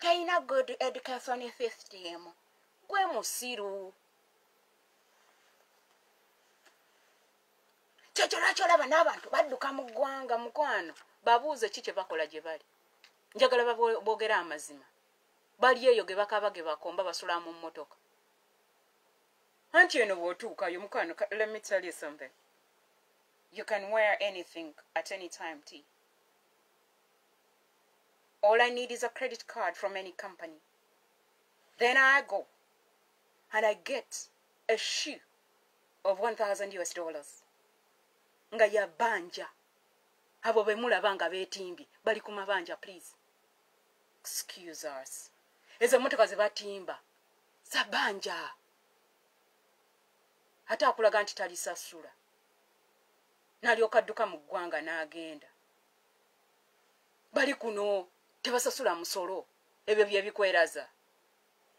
talina good education system. Gwe musiru. Kyekyo lwaki olaba n'abantu badduka mu ggwanga mukwano babuuze ki kye bakola gye bali? Njagala boogera amazima. Bali eyo ge bakaba ge bakomba basula mu mmotoka. Anti eno bw'otuukayo mukwano let me tell you something. You can wear anything at any time t all i need is a credit card from any company. Then i go and i get a shoe of 1000 us dollars. Nga yabanja abo bemulaba nga beetimbye bali ku mabanja please. Excuse us. Ezo emmotoka ze batimba. Zabanja ate akulaga nti talisasula. Nalyoka adduka mu ggwanga n'agenda. Bali kuno tebasasula musolo ebyo byebikweraza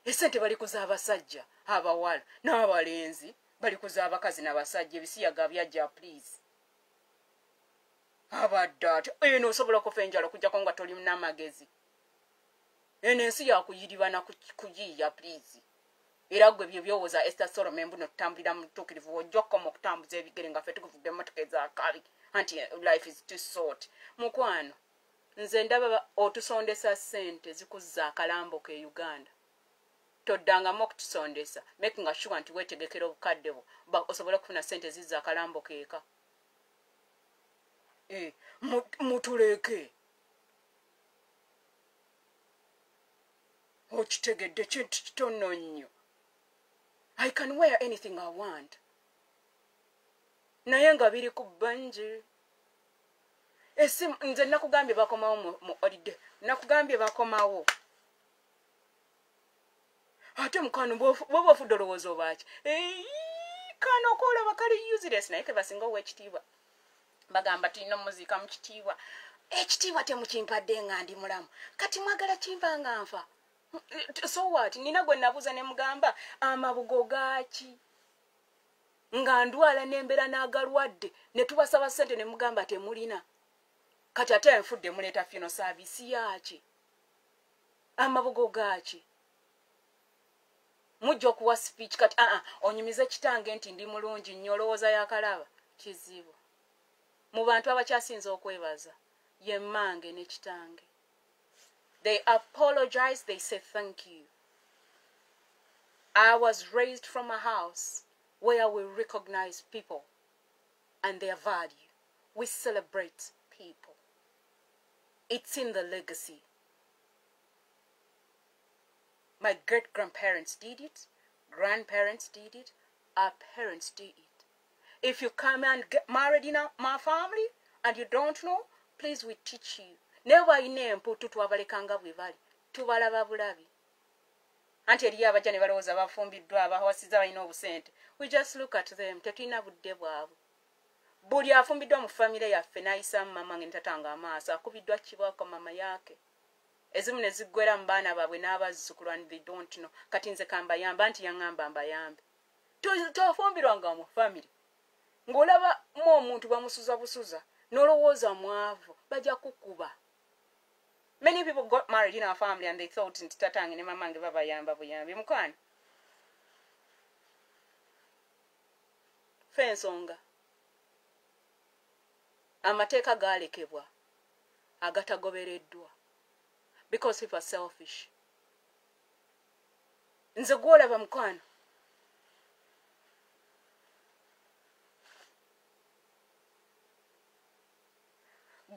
esente bali kuzaabasajja abawala n'abalenzi bali kuzaabakazi n'abasajja ebisiyaga byajja please. Abadde ati eno osobola okufa enjala okujjako nga toli n'amagezi eno ensi yakuyiriba nakuyiiya please. Era gwe bye byowooza ester solom embuno tutambulira mu tuukirivu ojjokoma okutambuza ebigere nga fe tukuvudde emmotoka ezakabi anti life is too sort mukwano nze ndaba otusondesa ssente zikuzza akalambo ke uganda. Toddangamu okutusondesa makinga sure nti weetegekera obukadde bwo osobole okufuna ssente zizza akalambo keeka. Eh, mutuleke okitegedde kintu kitono nnyo. I can wear anything i want. Naye nga biri ku banji esimu nze nakugambye bakomawo mu olide nakugambye bakomawo. Ate mukano boba ofudde olowooza obaki kano koolaba kali useless naye ke basinga owekitiibwa bagamba tulina omuziika mu kitiibwa. Ekitiibwa temukimpadde nga ndi mulamu. Kati mwagala kimpa nga nfa. So wat nina gwe nabuuza ne mugamba amabugo gaaki? Nga ndwala nembeera n'agalwadde. Ne tubasaba ssente ne mugamba temulina kati ate enfudde muleeta fino saavisi yaaki? Amabugo gaaki? Mujja okuwa speech kati aa onyumize kitange nti ndi mulungi nnyo olowooza yakalaba kizibu. Mu bantu abakyasinza okwebaza ye mmange ne kitange. They apologize they say thank you. I was raised from a house where we recognize people and their value. We celebrate people it's in the legacy. My great grandparents did it grandparents did it our parents did it. If you come and get married in my family and you don't know please we teach you. Naye balina emputu twabalekanga bwe bali tubalaba bulabi. Anti eriyo abajja ne balowooza bafumbiddwa abawasiza balina obusente. We just look at them tetulina budde bwabwe buli afumbiddwa mu famire yaffe nayisamu mama nge netatanga amaaso akubiddwa kibaako mama yake ezimu ne ziggwera mu baana baabwe n'abazzukulwani they don't know. Kati nze kambayamba anti yaŋŋamba mbayambe. Tofumbirwanga mu famire. Ng'olabamu omuntu bamusuza busuza n'olowooza mwavu bajja kukuba. Many people got married in our family and they thought nti tatange ne mamange babayamba buyambi. Mukwani fe ensonga amateeka gaalekebwa agatagobereddwa. Because people are selfish. Nze gwolaba mukwano.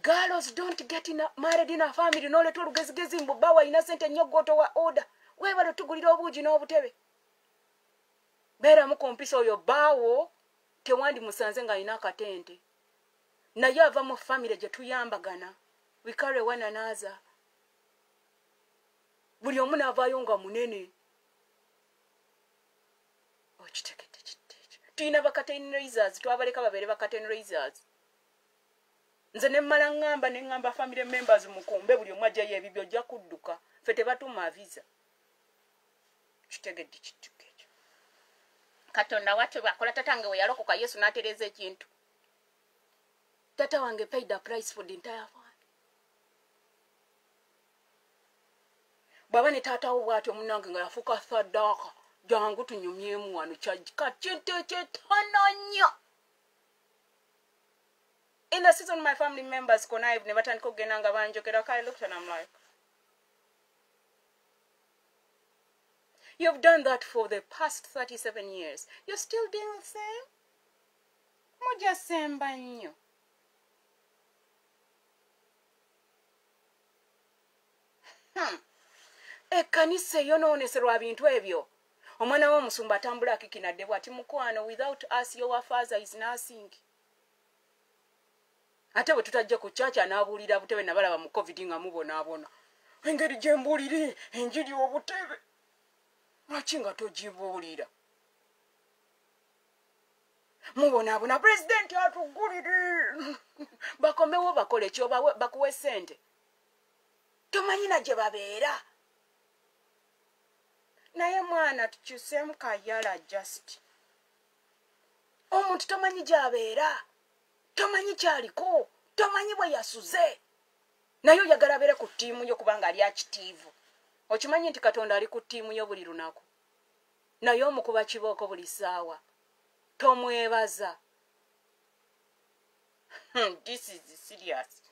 Girls don't get in a, married in a family. Noleta olugezigezi mbu bawa ina sente nnyo gwotowa order. Webale tugulira obuugi n'obutebe. Beeramu kumpisa oyo baawo tewandi musanze ng'alina akatente naye ava mu famire gye tuyambagana. Wikare wananaza buli omu naavaayo nga munene. Okitegedde kittekyo tulina bakatenraisers twabaleka babeere bakatenraisers nze nemmala ŋŋamba ne ŋŋamba family members mukumbe buli omu ajjayo ebibyo ojja kudduka. Fe tebatuma visa. Kitegedde kittuka ekyo katonda watwe bwakola tatange we yalokoka yesu n'atereeza ekintu tata wange paid a price for the entire family bwaba ne taatawo bwati omunange nga yafuuka saddaaka jangu tunyumyemu wano kyagika kintu ekyetono nnyo in the season my family members connive ne batandika okugenda nga banjogerako i looked and i'm like you've done that for the past 37 years. You're still doing the same? Mujasemba nnyo hmm. ekkanisa eyonooneserwa bintu ebyo. Omwana w'omusumba atambula akikinadde bwati mukwano without us your father is nothing. Ate bwe tutajja ku kyaki anaabuulira butebe nabalaba mu covid nga mubonaabona. Engeri gye mbuulire enjiri obutebe. Lwaki nga togibuulira? Mubonaabona pulezidenti atugulire. Bakomewo bakole kyo bakuwe sente tomanyina gye babeera. Naye mwana tukyusemu kayala just. Omuntu tomanyi gyabeera tomanyi kyaliko. Tomanyi bwe yasuze. Naye oyagala abeere ku ttiimu yo kubanga ali akitiivu okimanyi nti katonda ali ku ttiimu yo buli lunaku? Naye omukuba kibooko buli ssaawa. Tomwebaza. Hmm, this is serious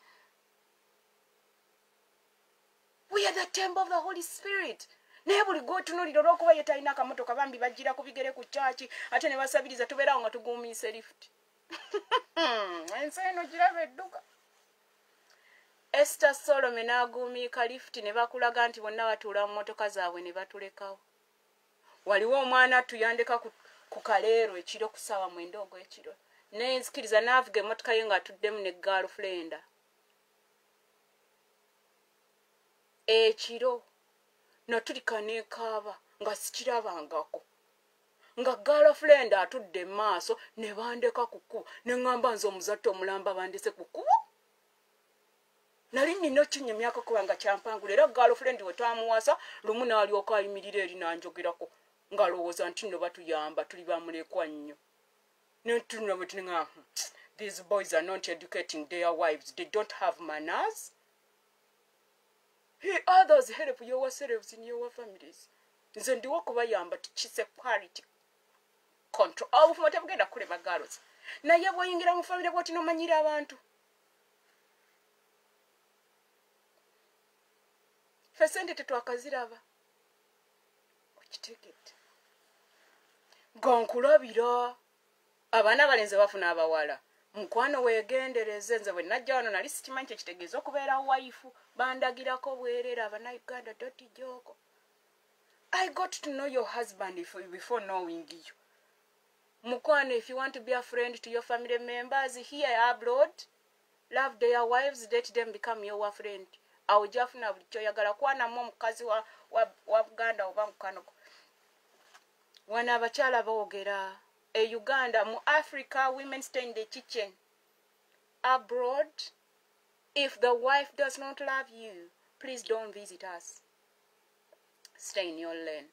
the temple of the holy spirit. Naye buli gwotunulira olwokuba ye talina akamotoka bambi bagira ku bigere ku kyaki ate ne basabiriza tubeerawo nga tugumiisa lifuti ensi eno giraba edduka. Ester solome n'agumiika lifuti ne bakulaga nti bonna batuula mu motoka zaabwe ne batulekawo. Waliwo omwana tuyandeka ku kaleero ekiro ku saawa mwenda ogw'ekiro. Nenzikiriza naavuga emmotoka ye ng'atuddemu ne gaalfulenda ekiro natulika nekaaba nga sikirabangako. Nga galafulenda atudde emaaso ne bandeka ku kkubo ne ŋŋamba nze omuzatte omulamba bandese ku kkubo. Nali nina okinyumyako kuba nga kyampangula era galafulenda we twamuwasa lumu n'alyoka ayimirira eri nanjogerako. Ngaalowooza nti nno batuyamba tuli bamulekwa nnyo. Netunabwetinga hmm, these boys are not educating their wives they don't have manners he others help yourselves in your families. Nze ndiwo okubayamba tikise quality control. Obufuma tebugenda kulema girls. Naye bwoyingira mu famire bwoti nomanyira abantu. Fe sente tetwakaziraba. Okitegedde gonkulabira abaana balenze bafuna abawala mukwano wegendereze nze bwe najja wano nali sikimanyi kyekitegeeza okubeera waifu bandagirako bwerera abanauganda doti joko i got to know your husband before knowing you. Mukwano if you want to be a friend to your family members here abroad love their wives let them become your friend. Awo gyafuna buli kyoyagala kwanamu omukazi wa, wa, wa buganda oba mukanogo wano abakyala boogera e uganda mu africa women stay in the kitchen. Abroad if the wife does not love you please don't visit us. Stay in your lane.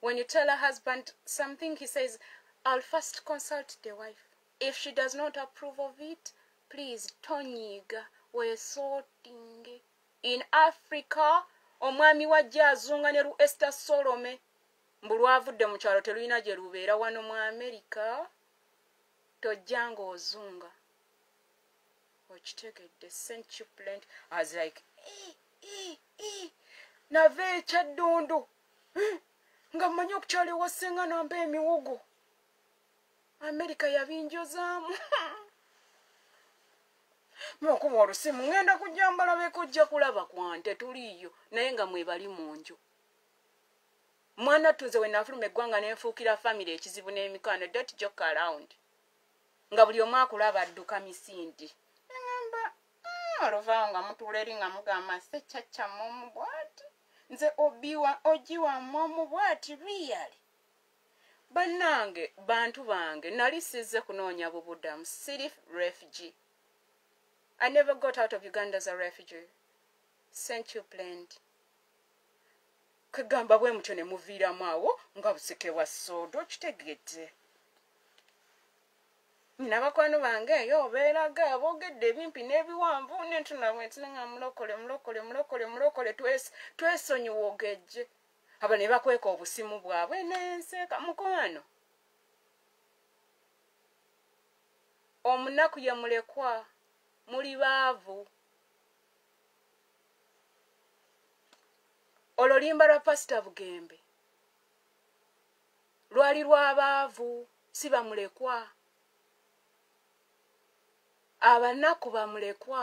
When you tell a husband something he says i'll first consult the wife. If she does not approve of it please tonyiga wesorting in africa omwami wajja azunga ne lu ester mbu lwavudde mu kyalo telulina gye lubeera. Wano mu amerika tojja nga ozunga okitegedde sentuplent as like nava ekyaddundu nga mmanyi okukyala ewasenga namba emiwogo. Amerika yabinjozaamu. Mukuba olusimu ŋŋenda kujambala bekojja kulaba kwante tuliiyo naye nga mwebali mu nju mwana tuze we nafuluma eggwanga nenfuukira famiry ekizibu n'emikano dot jok around. Nga buli omu akulaba adduka misindi. Eŋamba mm, oluvaawo nga mutuula eri nga mugamba sekyacyamu omubwati nze obiwa ogiwamu omubwati riyali bannange bantu bange nali sizze kunoonya bubudamu siri refugee. I never got out of uganda as a refugee. Sent you planned kwegamba bwe mutyo ne muviiramu awo nga buseke bwa soodo kitegedde. Nabakwano bange eyo obeeraga aboogedde ebimpi n'ebiwanvu nentunabwetinanga mulokole mulokole mulokole mulokole twesonyiwa ogejje aba ne bakweka obusimu bwabwe nenseeka mukwano. Omunaku ye mulekwa muli baavu olwo limba lwa pasita bugembe. Lwali lw'abaavu si bamulekwa. Abanaku bamulekwa.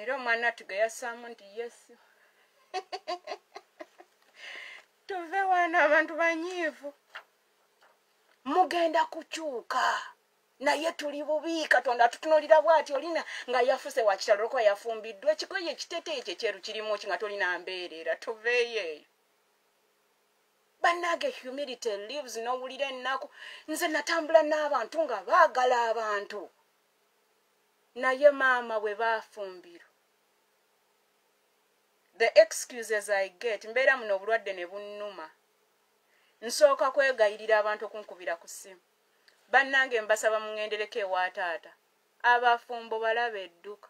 Era omwana tugeyasaamu nti yesu. Tuve wano abantu banyiivu. Mugenda kukyuka naye tuli bubi katonda atutunulira bwati olina nga yafuse wakitalo olwokuba yafumbiddwa ekikoye ekiteteeyi kyekyeru kirimu ki nga tolina mbeerera? Tuveeyo eyo bannage humility lives n'owulira ennaku. Nze natambula n'abantu nga baagala abantu. Naye maama bwe baafumbirwa. The excuses i get mbeera muno obulwadde ne bunnuma. Nsooka kwegayirira abantu okunkubira ku ssimu bannange mbasaba muŋŋendereko ewa taata. Abafumbo balaba edduka.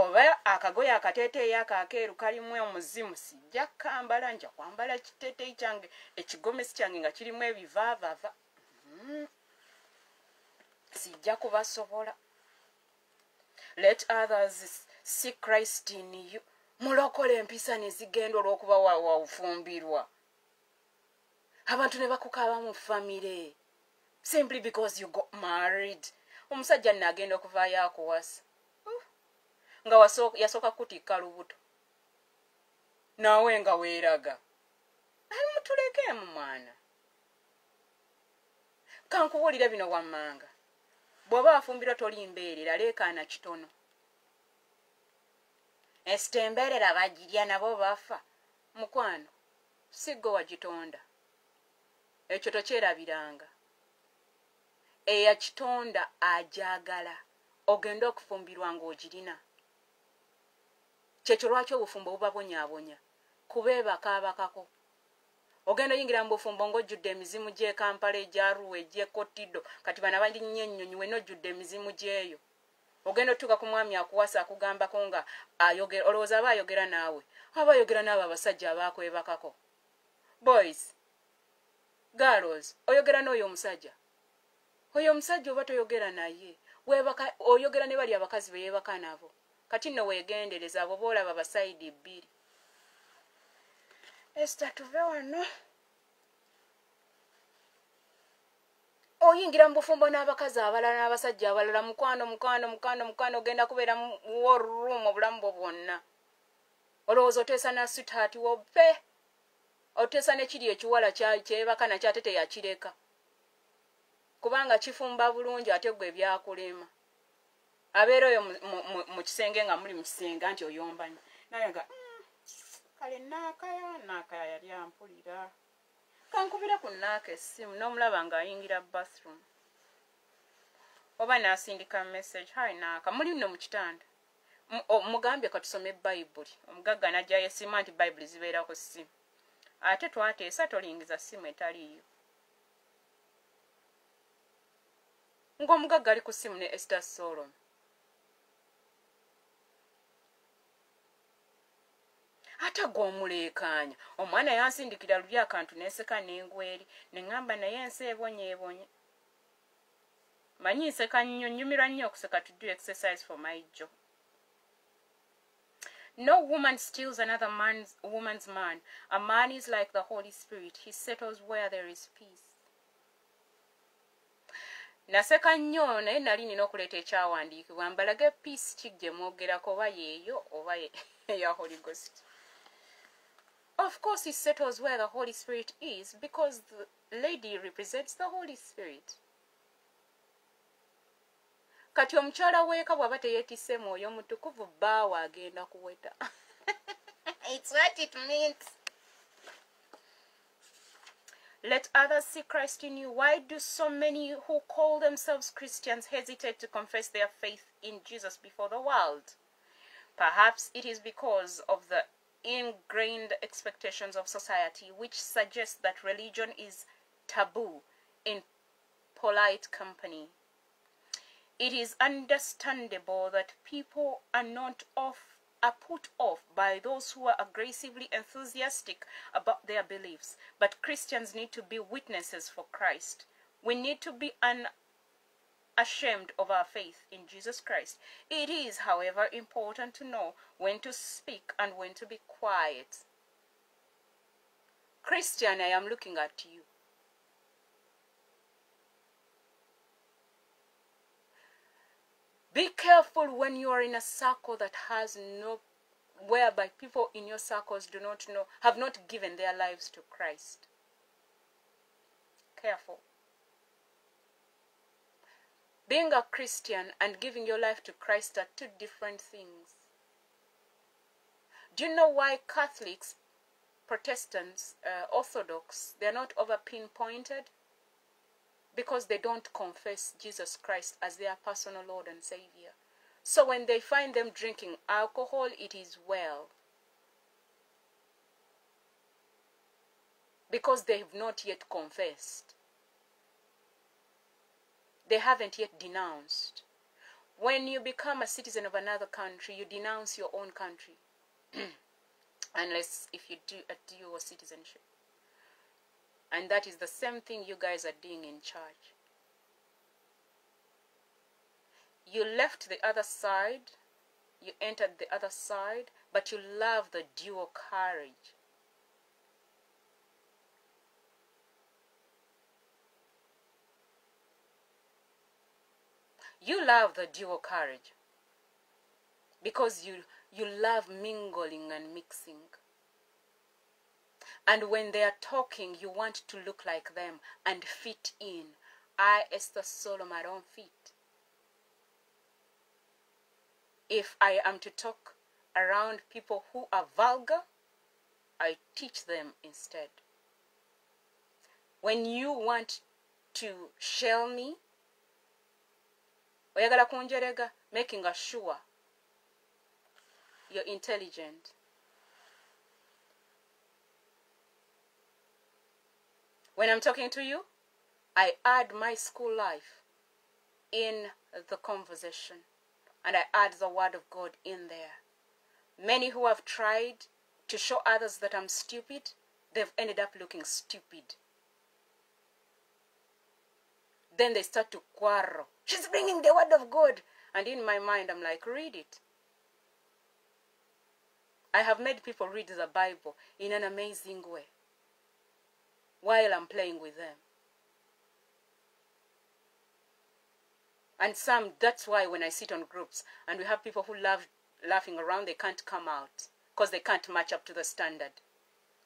Oba akagoye akateeteeyi ako akeeru kalimu omuzimu sijja kambala nja kwambala kiteeteeyi kyange ekigomesi kyange nga kirimu ebivaavava. Mm. sijja kubasobola. Let others see christ in you. Mulokola empisa ne zigenda olw'okuba wawufumbirwa abantu ne bakukaaba mu famire simply because you got married. Omusajja nagenda okuvaayo akuwasa. Nga yasooka kutikka lubuto. Naawe nga weeraga. Ali mutulekeemu mwana. Kankubuulira bino wammanga. Bw'oba wafumbirwa tolimbeerera leekaana kitono. Esitembeerera bagirya nabo bafa. Mukwano siggo wagitonda ekyo tokyerabiranga. Eyakitonda ajagala ogenda okufumbirwa ng'ogirina. Kyekyo lwaki obufumbo bubabonyaabonya? Kuba ebakaabakako. Ogenda oyingira mu bufumbo ng'ojjudde emizimu gy'ekampala egyaruwa egyekottido kati bana balinnyo ennyonyi wena ojjudde emizimu gy'eyo. Ogenda otuuka ku mwami akuwasa akugambako nga olowooza aba ayogera naawe? Aba ayogera naawe abasajja abaakwebakako boys girls oyogera n'oyo omusajja? Oyo omusajja oba toyogera naye? Oyogera ne bali abakazi beyeebaka nabo? Kati nno weegendereza abo boolaba basayidi bbiri. Esta tuve wano. Oyingira mu bufumbo n'abakazi abalala n'abasajja abalala mukwano mukwano mukwano mukwano ogenda kubeera muworumu obulamu bwo bwonna. Olowooza oteesa na swithati wobe oteesa nekiri ekiwala kyebaka nakyo ate teyakireka. Kubanga kifumba bulungi ate gwe ebyakulema abeera oyo mu kisenge nga muli mu kisenge nti oyombanyi. Naye nga mm, kale naakaya naakaya yali ampulira. Kankubira ku naaka essimu n'omulaba ng'ayingira bathroom. Oba n'asindika message hai naaka muli nno mu kitanda. Mugambye katusome bayibuli omugagga najjayo essimu nti bayibuli zibeerako ssimu ate twateesa tolingiza ssimu etaliiyo. Ng'omugagga ali ku ssimu ne esther solom ate gw'omuleekaanya omwana yansindikira luli akantu neeseka n'engweri neŋŋamba naye ensi ebonyeebonye manyi nseka nnyo nnyumirwa nnyo okuseka to do exercise for my jo no woman steals another man's, woman's man. A man is like the holy spirit. He settles where there is peace. Naseka nnyo naye nali nina okuleeta ekyawandiikibwa mbalage peace kijje mwogerako oba yeeyo oba eya holy ghost. Of course, he settles where the Holy Spirit is because the lady represents the Holy Spirit. Kati omukyala weeka bw'aba teyeetisse mwoyo mutukuvu bbaawe agenda kuweta. Its what it means. Let others see christ in you. Why do so many who call themselves christians hesitate to confess their faith in jesus before the world? Perhaps it is because of the ingrained expectations of society which suggest that religion is taboo in polite company. It is understandable that people are not off are put off by those who are aggressively enthusiastic about their beliefs, but Christians need to be witnesses for Christ. We need to be unashamed of our faith in Jesus Christ. It is, however, important to know when to speak and when to be quiet. Christian, I am looking at you. Be careful when you are in a circle that has no, whereby people in your circles do not know, have not given their lives to Christ. Careful. Being a Christian and giving your life to Christ are two different things. Do you know why Catholics, Protestants, uh, Orthodox, they're not over pinpointed? Because they don't confess Jesus Christ as their personal Lord and Savior. So when they find them drinking alcohol, it is well. Because they have not yet confessed. They haven't yet denounced. When you become a citizen of another country, you denounce your own country. Unless if you do uh, a dual citizenship. And that is the same thing you guys are doing in church. You left the other side, you entered the other side, but you love the dual courage. You love the dual courage because you, you love mingling and mixing. And when they are talking, you want to look like them and fit in. I, Esther Solomon, I don't fit. If I am to talk around people who are vulgar, I teach them instead. When you want to shell me, making sure you're intelligent. When I'm talking to you, I add my school life in the conversation and I add the word of God in there. Many who have tried to show others that I'm stupid, they've ended up looking stupid. Then they start to quarrel. She's bringing the word of God. And in my mind, I'm like, read it. I have made people read the Bible in an amazing way while I'm playing with them. And some, that's why when I sit on groups and we have people who love laughing around, they can't come out because they can't match up to the standard.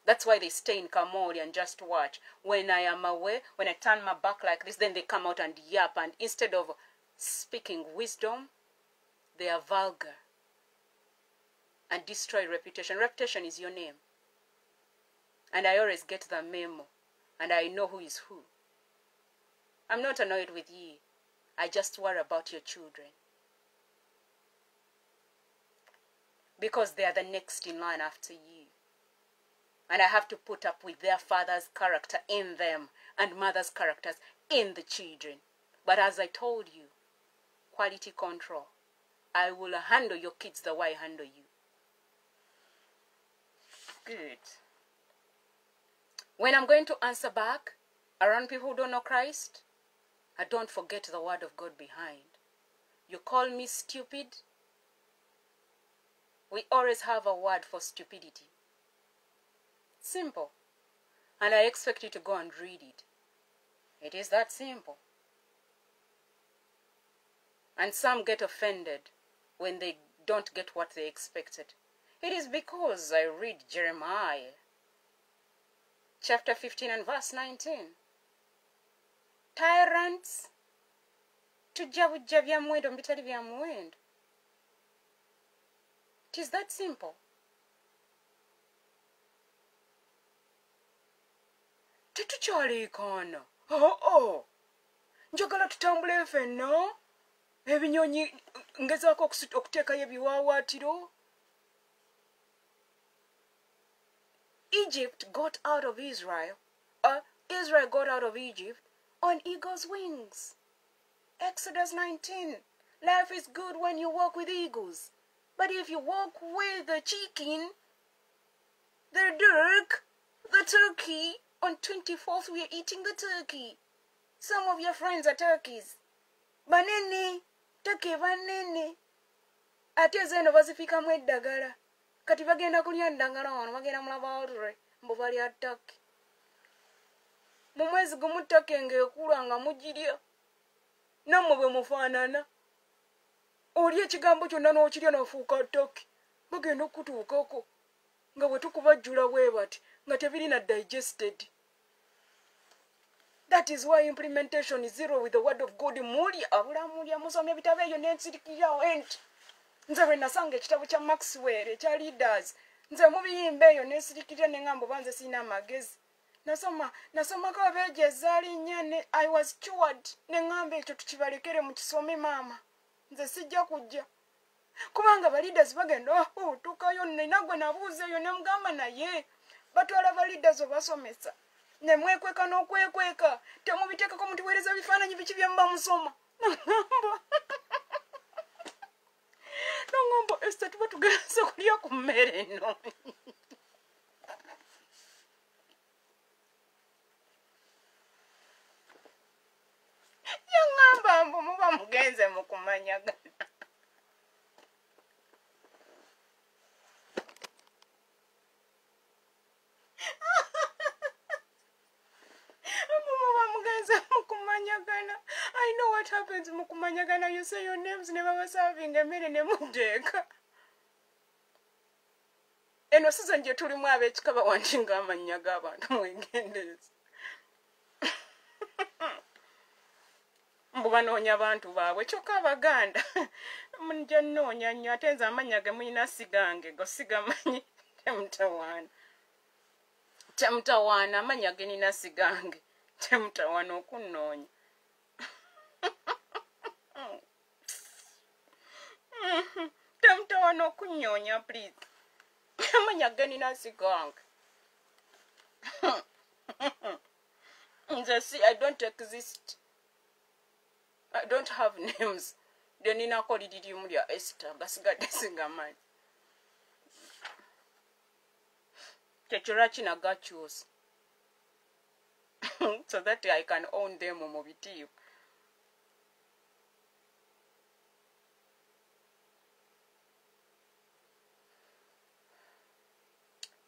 That's why they stay in Kamori and just watch. When I am away, when I turn my back like this, then they come out and yap. And instead of speaking wisdom, they are vulgar and destroy reputation. Reputation is your name. And I always get the memo and I know who is who. I'm not annoyed with ye. I just worry about your children. Because they are the next in line after you. And I have to put up with their father's character in them and mother's characters in the children. But as I told you, quality control. I will handle your kids the way I handle you. Good. When I'm going to answer back around people who don't know Christ, I don't forget the word of God behind. You call me stupid? We always have a word for stupidity. Simple. And I expect you to go and read it. It is that simple. And some get offended when they don't get what they expected. It is because I read Jeremiah chapter 15 and verse 19 tyrants. Tujja bujja bya muwendo mbitali bya muwendo. It is that simple. Tetukyaleekaana oo njagala tutambule ffenna ebinyonyi ngezaako okuteekayo ebiwaawaatiro Egypt got out of Israel, uh, Israel got out of Egypt on eagle's wings. Exodus 19. Life is good when you walk with eagles. But if you walk with the chicken, the duck, the turkey, on 24th we are eating the turkey. Some of your friends are turkeys. Banene, turkey banene. ate ezeeno bazifikamu eddagala kati bagenda kulya ddagala wano bagenda mulaba olre mbu balya ttaki mu mwezi gumu ttaki ngaekula nga mugirya nammwe bwe mufaanana. Oli ekigambo kyonna n'okirya nofuuka ttaki bagenda okutuukako nga bwe tukubajjula bwe bati nga tebirina digested. That is why implementation is zero with the word of god. Mulya abulamulya musoma ebitabo ebyo nensirikirawo enti nze bwe nasanga ekitabo kya maxwell ekya leaders. Nze mubiyimba eyo nesirikirya neŋamba oba nze sirina amagezi. Nasoma nasomako abeegi ezaali nnya ne i was cured. Neŋamba ekyo tukibalekere mu kisome maama. Nze sijja kujja. Kubanga baleaders bagenda otukayo nenagwe nabuuza eyo nemugamba naye. Batwala baleaders obasomesa. Nemwekweka n'okwekweka. Temubiteekako mutiweereza bifaananyi biki byemuba musoma nongombo esta tuba tugenze kulya ku mmere eno yaŋŋamba mbu muba mugenze mu kumanyagana mugenze mu kumanyagana i know what happens mu kumanyagana you say your names ne babasavinga emmere ne muteeka eno sizon gye tulimu ab'ekika bawantinga amannya g'abantu mwegendereza mbu banoonya bantu baabwe kyokka abaganda mujja nnoonya nnyo ate nze amannya ge mulina sigange go sigamanyi. Temutawaana. Temutawaana amannya ge nina sigange temutawaana okunnoonya temutawaana okunnyonya please. Amannya ge nina sigange nze si i don't exist. I don't have names. Lye ninako liririmu lya ester gasigadde sigamanyi kyekyo lwaki nagakyusa so that i can own them mu bitiibwa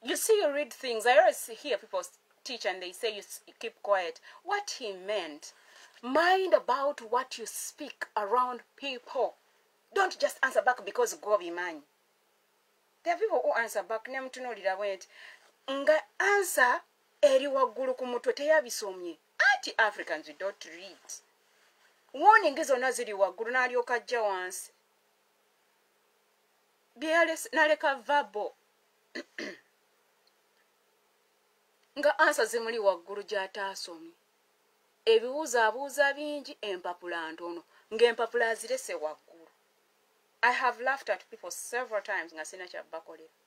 you. See you read things. I always hear people teach and they say you keep quiet. What he meant mind about what you speak around people. Don't just answer back because gobimanyi there are people who answer back. Nemutunuulira bwenti nga answer eri waggulu ku mutwe teyabisomye. Anti africans we don't read. Warning zonna ziri waggulu n'alyoka ajja wansi. Naleka vabo. Nga ansa zimuli waggulu gy'ataasomye. Ebibuuzo abuuza bingi empapula ntono. Ng'empapula azirese waggulu. I have laughed at people several times nga sina kyabbakolera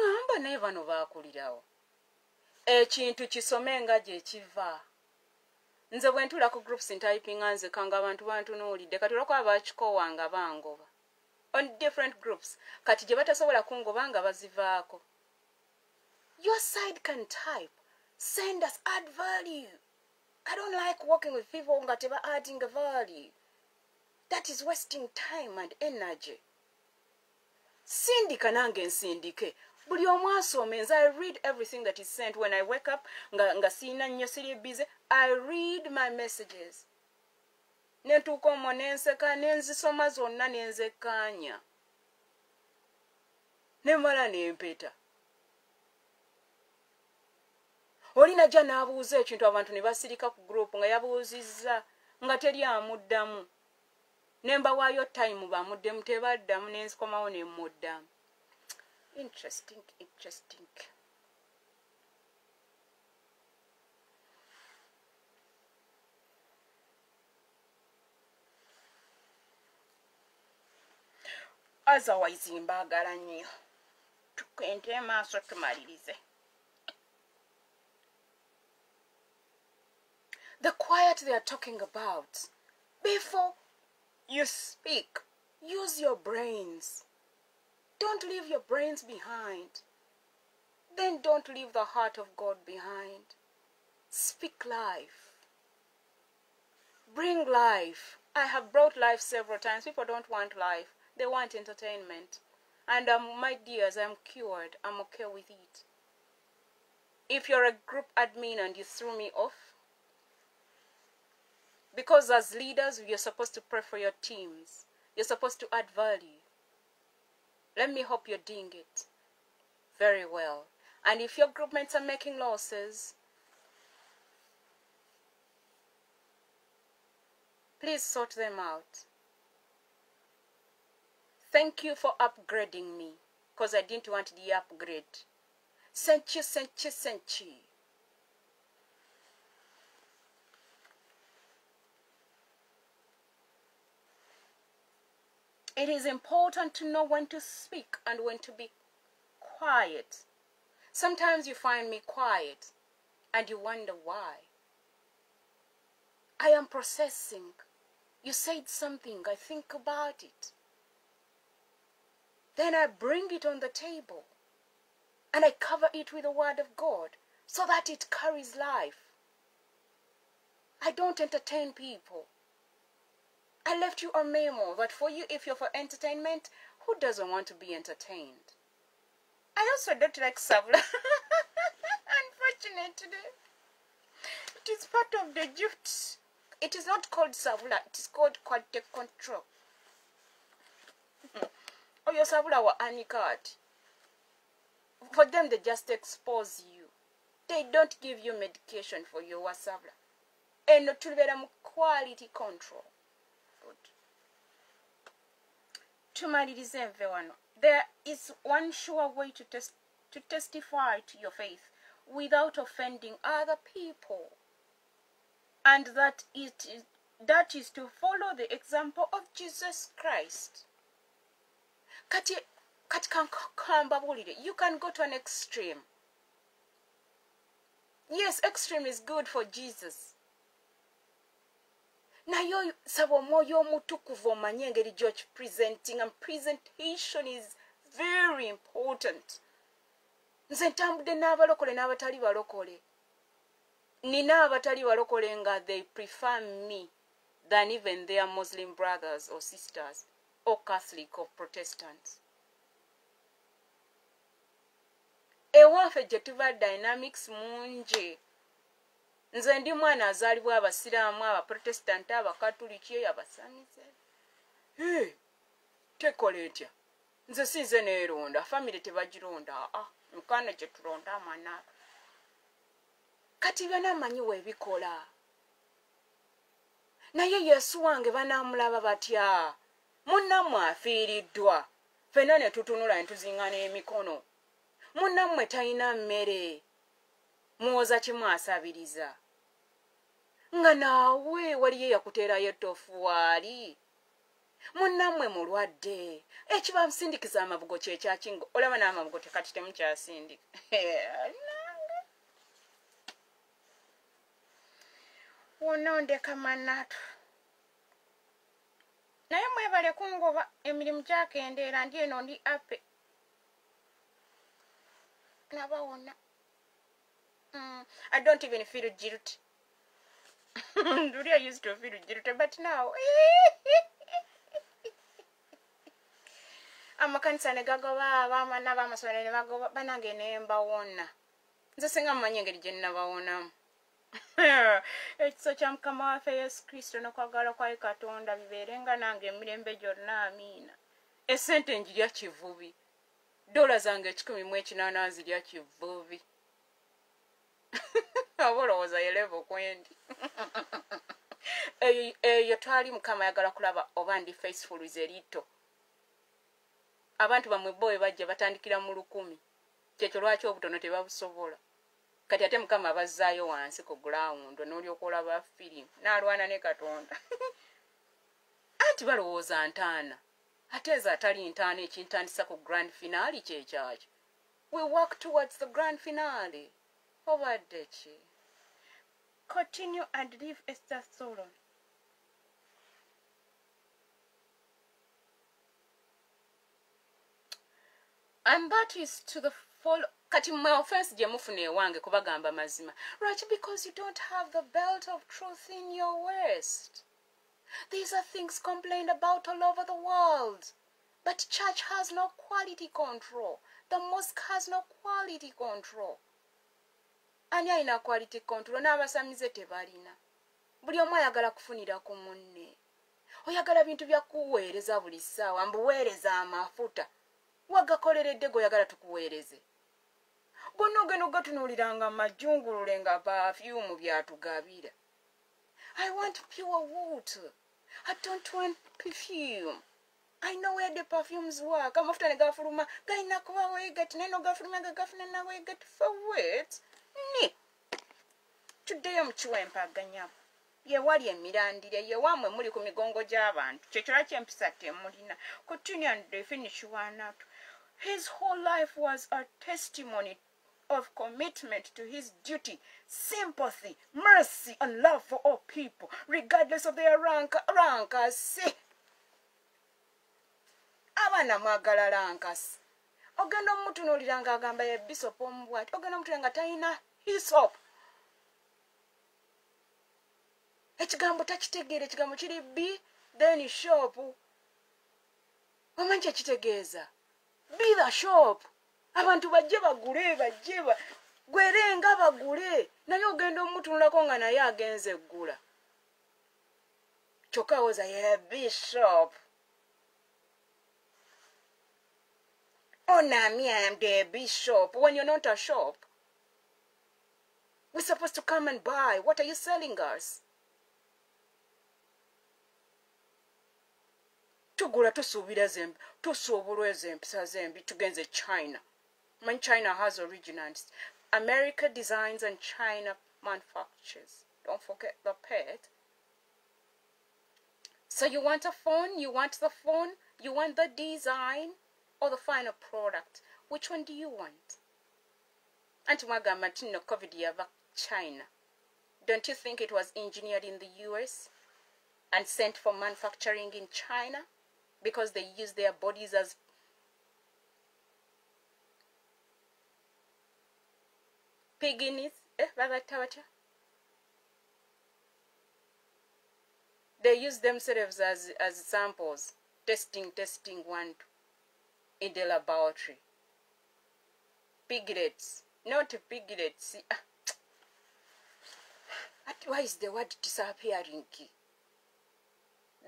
neŋŋamba naye bano baakulirawo. Ekintu kisome nga gye kiva. Nze bwe ntula ku groups ntypinga nzeka nga abantu bantunuulidde kati olwokuba bakikowa nga bangoba. On different groups. Kati gye batasobola kungoba nga bazivaako. Your side can type. Send us add value. I don't like working with people nga teba adding value. That is wasting time and energy. Sindika nange nsindike buli omu asome nze i read everything that is sent when i wake up nga, nga siina nnyo siri bize i read my messages. Nentuuka omwo nenseka nenzisoma zonna nenzekkaanya nemala nempeta oli najja n'abuuza ekintu abantu ne basirika ku gurupu nga yabuuzizza nga teri amuddamu. Nembawaayo time bamuddemu tebaddamu nenzikomawo nemuddamu interesting interesting. Otherwise mbaagala nnyo. Tukente maaso tumalirize. The quiet they are talking about. Before you speak use your brains don't leave your brains behind. Then don't leave the heart of god behind. Speak life. Bring life. I have brought life several times. People don't want life. They want entertainment. And um, my dears i'm cured. I'm okay with it. If you're a group admin and you threw me off because as leaders, you're supposed to pray for your teams. You're supposed to add value. Let me hope you're doing it very well. And if your group mates are making losses, please sort them out. Thank you for upgrading me because I didn't want the upgrade. Thank you, thank you, thank you. It is important to know when to speak and when to be quiet. Sometimes you find me quiet and you wonder why. I am processing. You said something, I think about it. Then I bring it on the table and I cover it with the Word of God so that it carries life. I don't entertain people. I left you a memo that for you, if you're for entertainment, who doesn't want to be entertained? I also don't like Savla. Unfortunately, it is part of the gifts. It is not called Savla. it is called quality control. Hmm. oh, your Savula were anicut. For them, they just expose you. They don't give you medication for your Savla. And not to quality control. Tumalirize nve wano there is one sure way to, tes to testify to your faith without offending other people. And that it is, that is to follow the example of jesus christ. Kati kati you can go to an extreme. Yes extreme is good for jesus naye saba omwoyo omutukuvu omanye engeri gyokipresenting and presentation is very important. Nze ntambudde n'abalokole n'abatali balokole. Nina abatali balokole nga they prefer me than even their muslim brothers or sisters or catholic or protestants. Ewaffe gye tuva dynamics mungi nze ndi mwana azaalibwa abasiraamu abaprotestanti abakatuliki abasamize tekola etya? Nze sinze neeronda famiry tebagironda. Aa mukaana gye tulonda amana. Kati byona amanyi weebikola naye yesu wange banaamulaba batya? Munnammwe afiiriddwa. Fenna ne tutunula ne tuziŋŋana emikono munnammwe talina mmere muwoza kimwasabiriza nga naawe waliyo yakuteerayo tofu waali munnammwe mulwadde. Ekiba nsindikiza amabugo kyekyakingo olaba n'amabugo tekati temukyasindika. Wonna ondeka manatu naye mwebale kungoba emirimu gyakendeera ndi eno ndi ape. Naba wonna Mm, I don't even feel guilty. Really, I used to feel guilty, but now. amakanisa ne gagoba abaana b'amasomero ne bagoba banange ne mbawona nze singa mumanyi engeri gye nnabawonamu ekiso kya mukama waffe yesu kristo nokwagala kwayi katonda bibeerenga nange emirembe gyonna amiina esente njirya kivubi. Dola zange ekikumi mu ekinaana zirya kivubi oba olowooza yelevo kwendi eyo twali mukama ayagala kulaba oba ndi faceful zerito abantu bamwe bo we bajja batandikira mu lukumi. Kyekyo lwaki obutono tebabusobola? Kati ate mukama abazzaayo wansi ku gulawundo n'olyokolaba firimu. N'alwana ne katonda. Anti balowooza ntaana. Ate ezo atali ntaano ekintandisa ku grand finale kyekyakyo we work towards the grand finale obadde continue and leave esther solon and that is to the full kati my offense gye kubagamba mazima. Lwaki because you don't have the belt of truth in your waist these are things complained about all over the world. But church has no quality control. The mosque has no quality control ani alina quality control n'abasamize tebalina. Buli omu ayagala kufunira ku munne. Oyagala bintu byakuweereza buli ssaawa mbuweereza amafuta. Wagakoleredde goyagala tukuweereze. Gonna ogenda ogatunuuliranga majungulule nga pafyumu byatugabira. I want pure water. I don't want perfume. I know where the perfumes work. Amafuta ne gafuluma galina kuba weegati naye nogafuluma ga gafuna na weegati for what ni tuddeyo mukiwempaganyabo yewali emirandire yewamwe muli ku migongo gy'abantu kyekyola kyempisa temulina continue and finish one up his whole life was a testimony of commitment to his duty, sympathy, mercy, and love for all people, regardless of their rank. Rankasi. abaana mwagala lankasi ogenda omutunuulira ng'agamba ye bisopu omubwati ogenda omutulira nga talina hisop ekigambo takitegeera ekigambo kiri b then shop. Omanyi kyekitegeeza be the shop. Abantu bajje bagule bajje gwerenga bagule. Naye ogenda omutunulako nga naye agenza eggula kyokka awoza ye bishop. Oh nami am the bishop. When you're not a shop we're supposed to come and buy. What are you selling us? Tugula tusuubira zembi tusuubulwa ezo empisa zembi tugenze china. When china has originals. America designs and china manufactures. Don't forget the pet. So you want a phone? You want the phone? You want the design or the final product? Which one do you want? Anti mwagamba nti nno covid yava china. Don't you think it was engineered in the us and sent for manufacturing in china because they use their bodies as piggies? Eh they use themselves as as samples testing testing one in the laboratory. Piglets. Not piglets ah. why is the word disappearing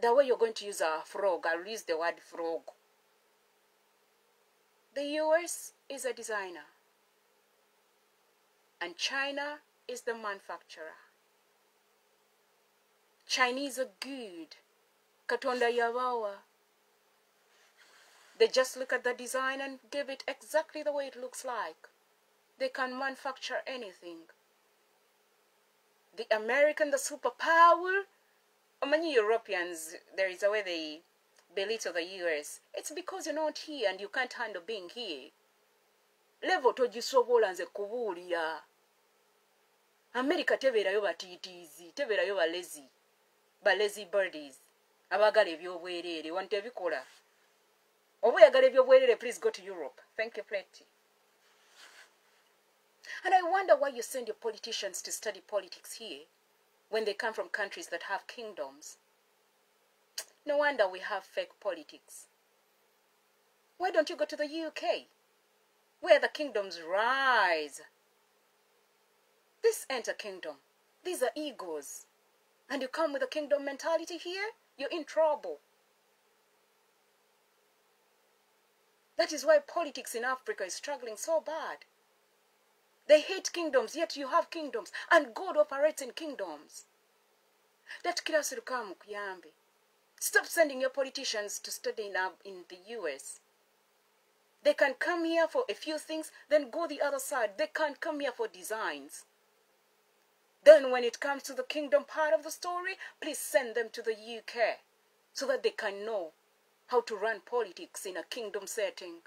the way you're going to use a frog, I'll use the word frog. The US is a designer, and China is the manufacturer. Chinese are good. Katonda yabawa. They just look at the design and give it exactly the way it looks like. They can manufacture anything. The American, the superpower, oh, many Europeans, there is a way they belittle the US. It's because you're not here and you can't handle being here. levo togisobola nze kubuulira amerika tebeerayo batiitiizi tebeerayo balezi balezi birdies. Abaagala ebyobwereere wano tebikola oba oyagala ebyobwereere please go to europe. Thank you plenty and i wonder why you send your politicians to study politics here when they come from countries that have kingdoms. No wonder we have fake politics. Why don't you go to the UK, where the kingdoms rise? This ain't a kingdom. These are egos. And you come with a kingdom mentality here, you're in trouble. That is why politics in Africa is struggling so bad. They hate kingdoms, yet you have kingdoms. And God operates in kingdoms. Tetukira siruka mukuyambe. Stop sending your politicians to study in, uh, in the U.S. They can come here for a few things, then go the other side. They can't come here for designs. Then when it comes to the kingdom part of the story, please send them to the UK so that they can know how to run politics in a kingdom setting.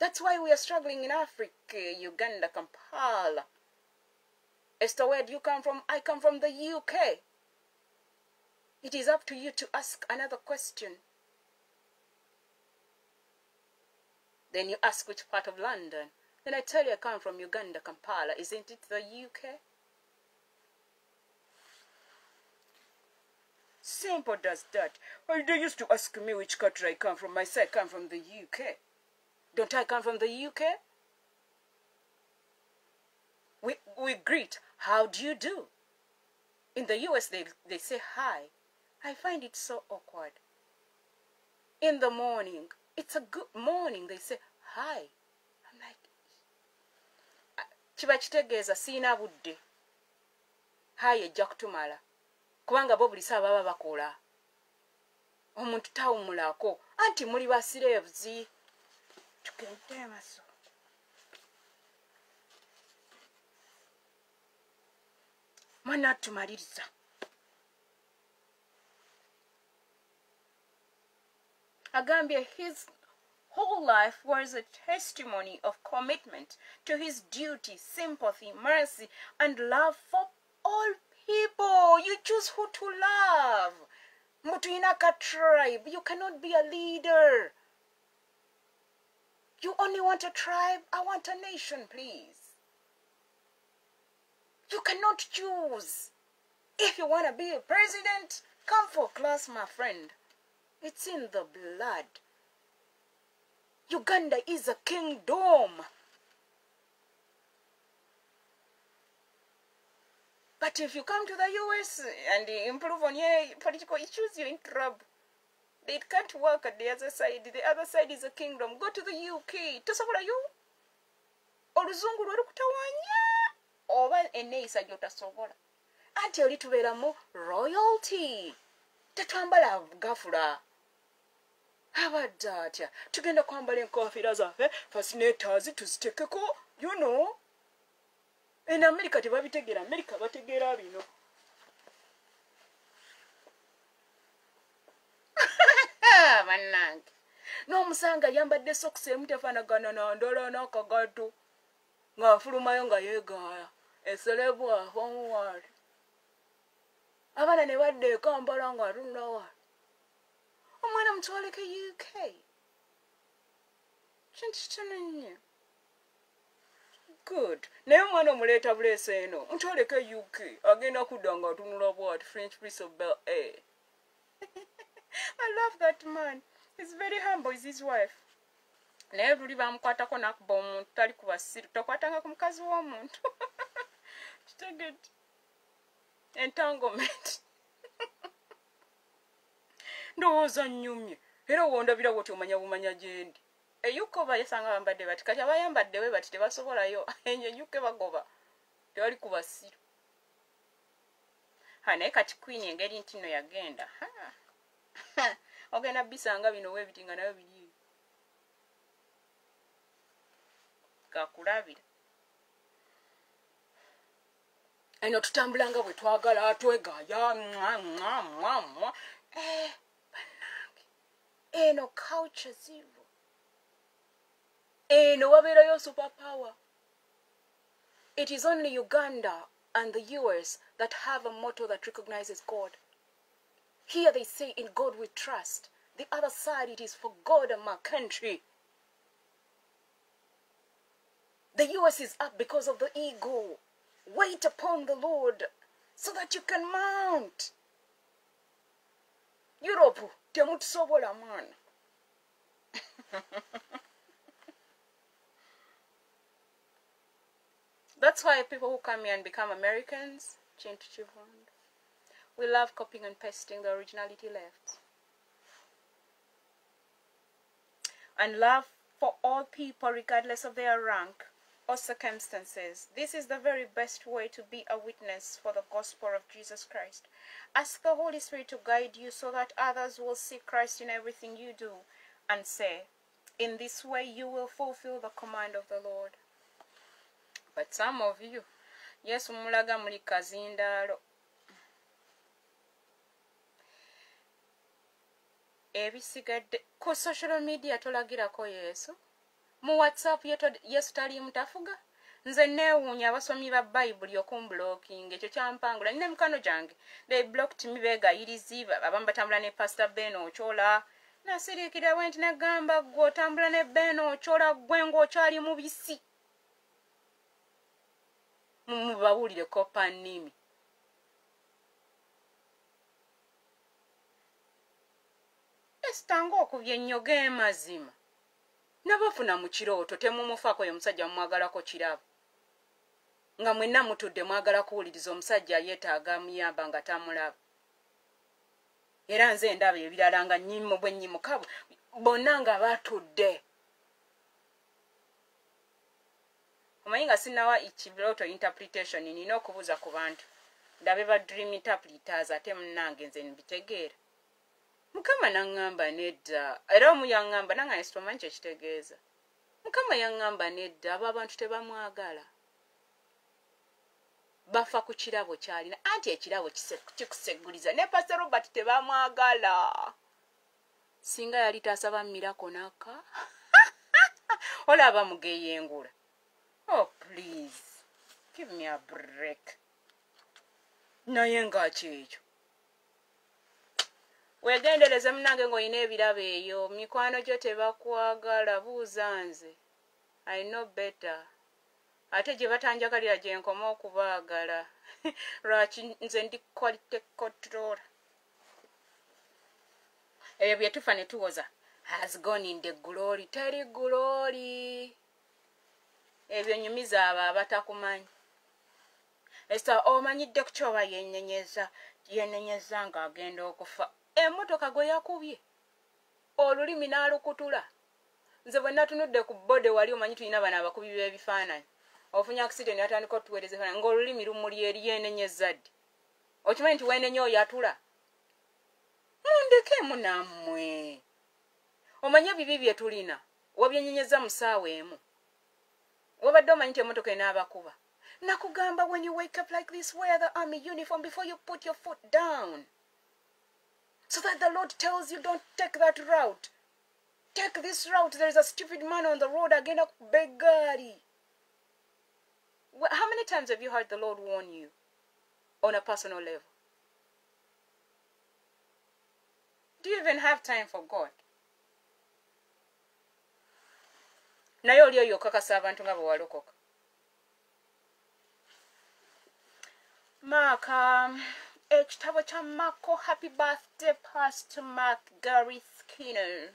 That's why we are struggling in Africa, Uganda, Kampala. Esther, where do you come from? I come from the UK. It is up to you to ask another question. Then you ask which part of London. Then I tell you I come from Uganda, Kampala. Isn't it the UK? Simple as that. Well, they used to ask me which country I come from. I say I come from the UK. Don't I come from the UK? We, we greet, how do you do? In the US, they, they say hi. I find it so awkward. In the morning, it's a good morning, they say hi. I'm like, kiba kitegeeza siina budde Hi, ejja kutumala kubanga bo buli saa baba bakola omuntu tawumulaako anti muli ba sireevuzi Çıkıyor değmezsin. Mana tumaliriza. Agambia, his whole life was a testimony of commitment to his duty, sympathy, mercy, and love for all people. You choose who to love. Mutuinaka tribe. You cannot be a leader. You only want a tribe? I want a nation, please. You cannot choose. If you want to be a president, come for class, my friend. It's in the blood. Uganda is a kingdom. But if you come to the US and improve on your political issues, you're in trouble. It can't work at the other side. The other side is a kingdom. Go to the UK. Tosobolayo. Oluzungu lwe lukutawaanya oba enneeyisa gy'otasobola. Anti oli tubeeramu royalty. Tetwambala gafula. abadde atya tugenda kwambala enkofiira zaffe fasinatas tuziteekeko you know en america tebabitegeera america bategeera bino bannange n'omusanga ayambadde sokisi emu tefaanagana nandala n'akagato ng'afulumayo nga yeegaaya eserebwafamuwaali abaana ne badda ekampala nga atunnawaali omwana mutwaleko uk kintu kitono nnyo. Good. Naye omwana omuleeta buleesa eno mutwaleko uk agenda kudda ng'atunula bwati french prince of bel air I love that man. He's very humble, is his wife. naye luli bamukwatako nakuba omuntu tali ku basiru tokwatanga ku mukazi w'omuntu. Kitegedde entanglement. Ndowooza nnyumye era wondabira woti omanya bumanya gyendi eyukoba yasanga bambadde bati kati abayambaddewe bati tebasobolayo enyenyuke bagoba tewali ku basiru naye kati queen engeri nti no yagenda ogenda bisanga bino webiti nga nayo biri gakulabira. Eno tutambula nga bwe twagala twegaya mwamwamwa eh, bannange eno culture ziro eno wabeerayo super power it is only uganda and the us that have a motto that recognizes god. Here they say, In God we trust. The other side, it is for God and my country. The US is up because of the ego. Wait upon the Lord so that you can mount. Europe, temutusobola man. That's why people who come here and become Americans, change children. We love copying and pasting the originality left. And love for all people, regardless of their rank or circumstances. This is the very best way to be a witness for the gospel of Jesus Christ. Ask the Holy Spirit to guide you so that others will see Christ in everything you do and say, in this way you will fulfill the command of the Lord. But some of you, yes, mulaga muli ebisigadde ku social media tolagirako yesu? Mu whatsapp yesu taliimu tafuga nze neewuunya abasomi ba bayibuli okumbulookinga ekyo kyampangula. Nina mikano gyange they blocked me beegayirizi abamu batambula ne pastor ben okyola nasiriikira bwe nti negamba gwe otambula ne ben okyola gwe ng'okyali mubisi mubawulire kopanimi esitanga okubya ennyoga emazima. Nabafuna mu kirooto temumufaako ye omusajja mumwagalako kirabo. Nga mwenna mutudde mwagala kuwuliriza omusajja yeetaaga muyamba nga tamulaba. Era nze ndaba ebirala nga nyimu bwe nnyimuka bonna nga batudde. Omanyi nga sinawa kiroto interpretation nina okubuuza ku bantu. Ndabe ba dream interpreters ate munange nze nbitegeera mukama naŋŋamba nedda. Era omu yaŋŋamba nange nesitomanyi kyekitegeeza mukama yaŋŋamba nedda abo abantu tebamwagala. Bafa ku kirabo kyalina. Anti ekirabo kikuseguliza. Ne pastor robert tebamwagala. Singa yali tasaba mirako naka olaba mugeyengula. Oh please give me a break. Naye ngakyekyo wegendereze munange ngaolina ebirabo eyo mikwano gyo tebakwagala buuza nze. I know better. Ate gye batanjagalira gye nkoma okubaagala. Lwaki nze ndi quality control ebyo bye tufa ne tuwoza. Has gone in the glory. Teri glory. Ebyo nyumiza abo abatakumanyi. Esa omanyidde ku kyoba yenenyeza yenenyeza ng'agenda okufa emmotoka gwe yakubye olulimi n'alukutula. Nze bwe natunudde ku bode wali omanyi tulina bano abakubi b'ebifaananyi. Ofunye akisiden atandika otuweereza efaananyi ng'olulimi lumuli eri yenenyeza ddi okimanyi nti weenenya oyo atula mundekemu nammwe. Omanye ebibi bye tulina wabyenyenyeza mu ssaawa emu. Wabadde omanyi nti emmotoka enaabakuba nakugamba when you wake up like this wear the army uniform before you put your foot down so that the lord tells you don't take that route. Take this route. There is a stupid man on the road agenda kubegaari how many times have you heard the lord warn you on a personal level? Do you even have time for god? Naye oli oyo okakasa abantu nga bwe walokoka maaka ekitabo kya mako happy birthday pastor mark gary skinner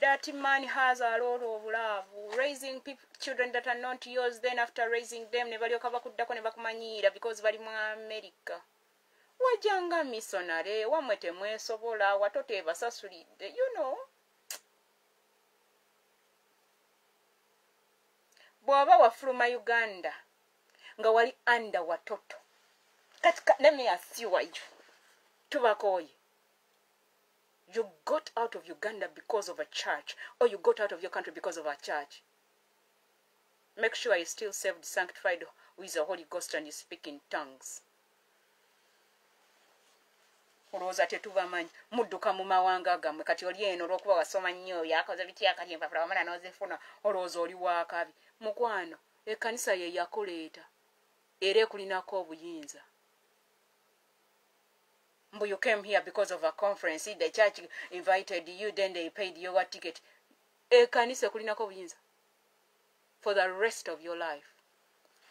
that man has a lot of love. Raising people, children that are not yours then after raising them ne balyoka bakuddako ne bakumanyiira because bali mu america. Wajjanga misonare wamwe temwesobola wato tebasasulidde you know. Bw'oba wafuluma uganda nga wali anda watoto katika lemme asiwa you tubakooye you got out of uganda because of a church or you got out of your country because of a church? Make sure you still saved sanctified with the holy ghost and you speak in tongues. Olowooza tetubamanyi mudduka mu mawanga gammwe kati oli eno olwokuba wasoma nnyo yakoze biti akati empapula wamala nozifuna. Olowooza oli wakabi mukwano ekkanisa ye yakuleeta. Era ekulinako obuyinza you came here because of a conference. The church invited you then they paid you a ticket. For the rest of your life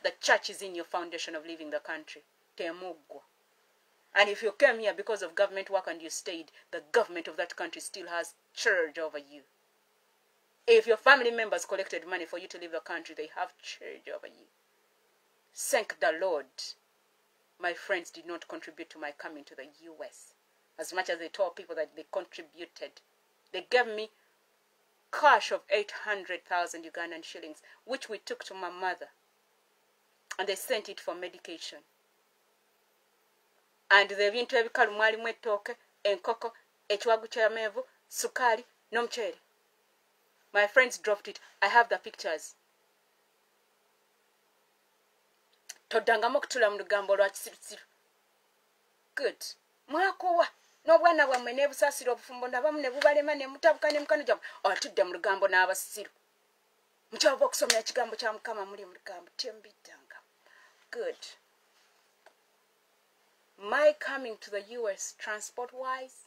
the church is in your foundation of leaving the country. And if you came here because of government work and you stayed the government of that country still has charge over you. If your family members collected money for you to leave the country they have charge over you. Thank the lord my friends did not contribute to my coming to the us as much as they told people that they contributed they gave me cash of 800000 ugandan shillings which we took to my mother. And they sent it for medication. And the ebintu ebikalu mwalimu ettooke enkoko ekiwagu kyamenvu sukaali n'omuceere. My friends dropped it. I have the pictures toddangamu okutula mu lugambo lwa kisirusiru. Good. Mwakowa n'obwana bwammwe n'ebusaasira obufumbo nabamu ne bubalema ne mutabuka ne mukano gyammwe. Atudde mu lugambo n'abasiru. Mukyava okusomera ekigambo kya mukama muli mu lugambo tembidanga good. My coming to the us transport wise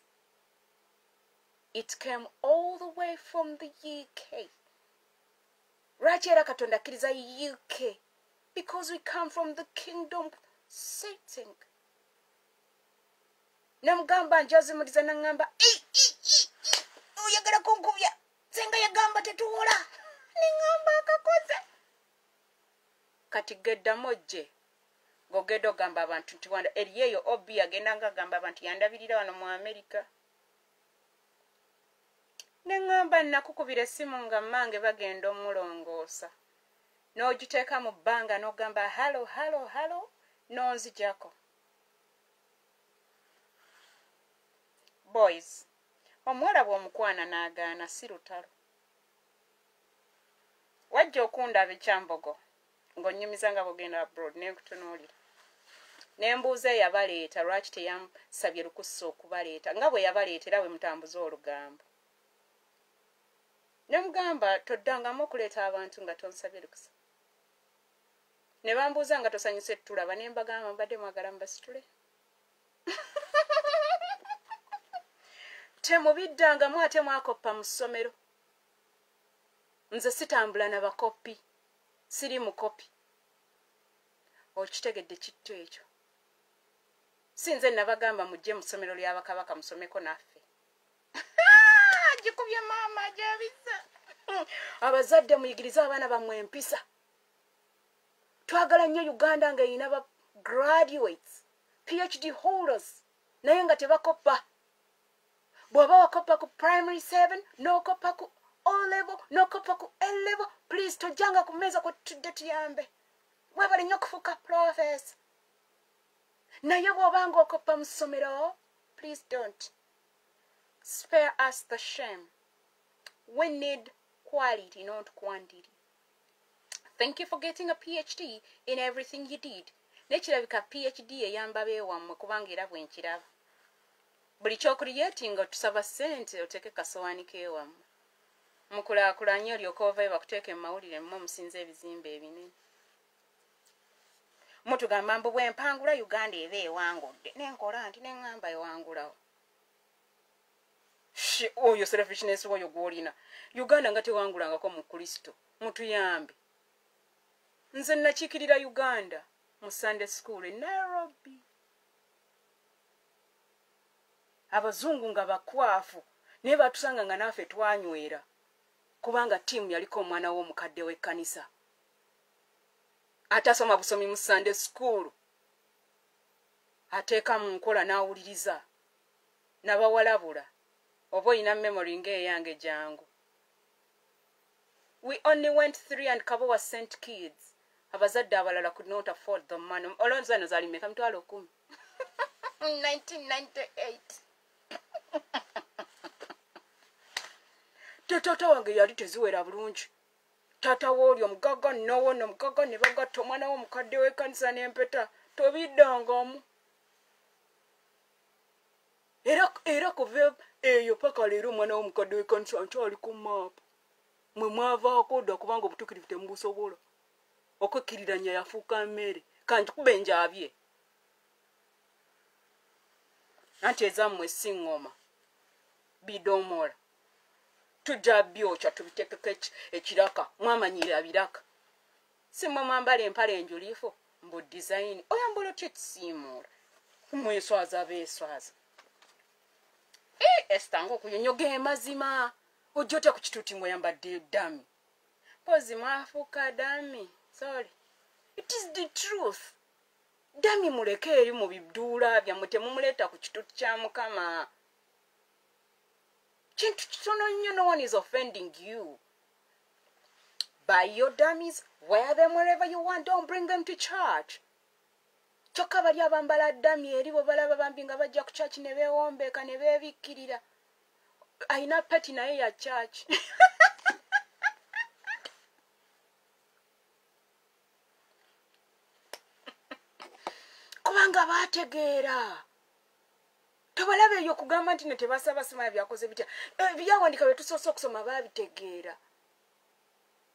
it came all the way from the uk lwaki era katonda akkiriza uk because we come from the kingdom setting nemugamba njazimuliza naŋŋamba oyagala kunkubya senga yagamba tetuwola neŋŋamba akakoze. Kati geddamu ojje ng'ogenda ogamba abantu nti wanda eri eyo obi yagenda nga agamba abantu yandabirira wano mu amerika neŋŋamba nakukubira essimu nga mmange bagenda omulongoosa n'ogiteeka mu bbanga n'ogamba halo halo halo n'onzijako boys omuwala bw'omukwana n'agaana si lutalo. Wajja okundaba ekyambogo ng'onnyumiza nga bugenda abroad nenkutunuulira nembuuza eyabaleeta lwaki teyamusabye lukusa okubaleeta nga bwe yabaleetera bwe mutambuza olugambo. Nemugamba toddangamu okuleeta abantu nga tonsabye lukusa ne bambuuza nga tosanyuse tulaba ne mbagamba mbadde mwagala mubasitule temubiddangamu ate mwakoppa mu ssomero. Nze sitambula na bakopi siri mukopi okitegedde kitto ekyo. Si nze nabagamba mujje mu ssomero lyabakabaka musomeko naffe. Gikubye maama jabiza abazadde muyigirize abaana bammwe empisa twagala nnyo uganda nga erina ba graduates phd holders naye nga tebakoppa. Bw'oba wakoppa ku primary seven n'okoppa ku o level n'okoppa ku a level please tojjanga ku mmeeza kwetudde tuyambe. Webali nnyo okufuuka profesa naye bw'obanga okoppa mu ssomero please don't spare us the shame. We need quality not quantity thank you for getting a phd in everything you did. Nekirabika phd eyamba beewammwe kubanga era bwenkiraba buli kyokuliyeti nga tusaba ssente oteeke kasowaani keewammwe mukulaakulanye olyoka ovayo bakuteeka mu omusinza ebizimbe ebinene. Mutugamba mbu bwempangula uganda eba ewangudde. Nenkola nti neŋŋamba ewangulawo. Oyo selfishness oyo gwolina. Uganda nga tewangulangako mu kristo. Mutuyambe nze nakiikirira uganda mu sunday school e nairobi. Abazungu nga bakwafu naye batusanga nga naffe twanywera kubanga tiimu yaliko omwana w'omukadde w'ekkanisa. Atasoma busomi mu sunday school ateeka mu nkola n'awuliriza nabawalabula oba olina memory ng'eyange jangu we only went three and kabowa sent kids abazadde abalala could not afford the money. Olwozano zalimeka mitwalo kumi. 1998 tetata wange yali teziwera bulungi. Tata wooli omugaga nowona omugaga ne bagatta omwana w'omukadde w'ekkanisa n'empeta. Tobiddangamu era era kuva eyo paka leero omwana w'omukadde w'ekkanisa nkyali ku maapu mwe mwavaako dda kubanga obutuukirivu temubusobola okwekkiriranya yafuuka mmere kankikuba enjabye anti ezammwe si ŋŋoma bidomola tujja byokya tubitekeko ekiraka. Mwamanyira biraka simwe mwambala empala enjulifu mbu dizayini oyambula otya ekisiimuula mweswaza beeswaza esta nga okunyonyoga emazima. Ojja otya ku kituuti ngaoyambadde dami pozi mwafuuka dami sorry. It is the truth. Dami muleke eri mu biduula byammwe temumuleeta ku kituuti kya mukama. Kintu kitono nnyo no one is offending you. Buy your dummies wear them wherever you want don't bring them to church. Kyokka bali abambala ddami eri bwe balaba bambi nga bajja ku church ne beewombeeka ne beebikkirira ayina peti naye ya church kubanga baategeera. Tobalaba eyo okugamba nti ne tebasaba simaya byakoze bitya. Ebyawandika bye tusoose okusoma baabitegeera.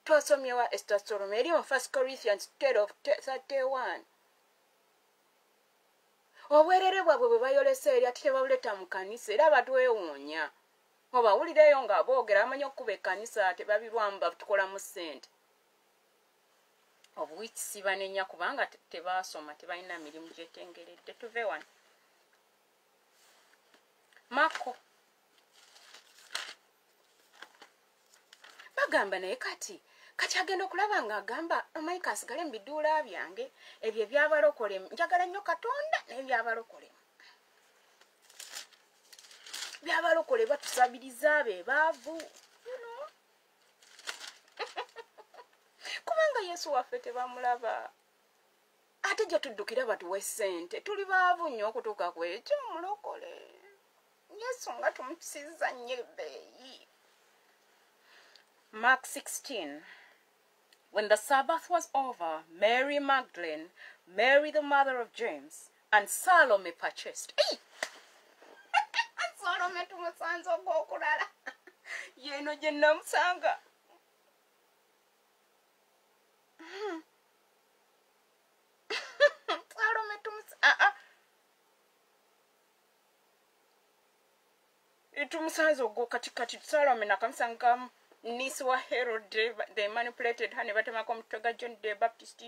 Twasomyewa estasoloma eri mu first corinthians 31 obwerere bwabwe bwe bayolesa eri ati tebabuleta mu kanisa era batwewuunya. Obawulireyo nga boogera bamanyi okuba ekkanisa tebabirwamu batukolamu ssente obuwikisiba nenya kubanga tebasoma tebalina mirimu gyetengeredde. Tuve wano. Mako. Bagamba naye kati kati agenda okulaba nga agamba amaika asigale mu biduula byange ebyo ebyabalokolemu njagala nnyo katonda n'ebyabalokolemu byabalokole batusabiriza be baavu kubanga yesu waffe tebamulaba. Ate gye tuddukira batuwe ssente tuli baavu nnyo okutuuka ku ekyo mulokole. Yesu nga tumusiza nnyo ebbeeyi. Mark 16 when the sabbath was over mary magdalene mary the mother of james and salome purchased. Salome tumusanze ogwokulala. Yeeno gye namusanga Clara ah, ah. katikati. Itumsazogo katikati tsala menakamsangam nisi wa herod they manipulated hani batemako omutwe ga john the baptist.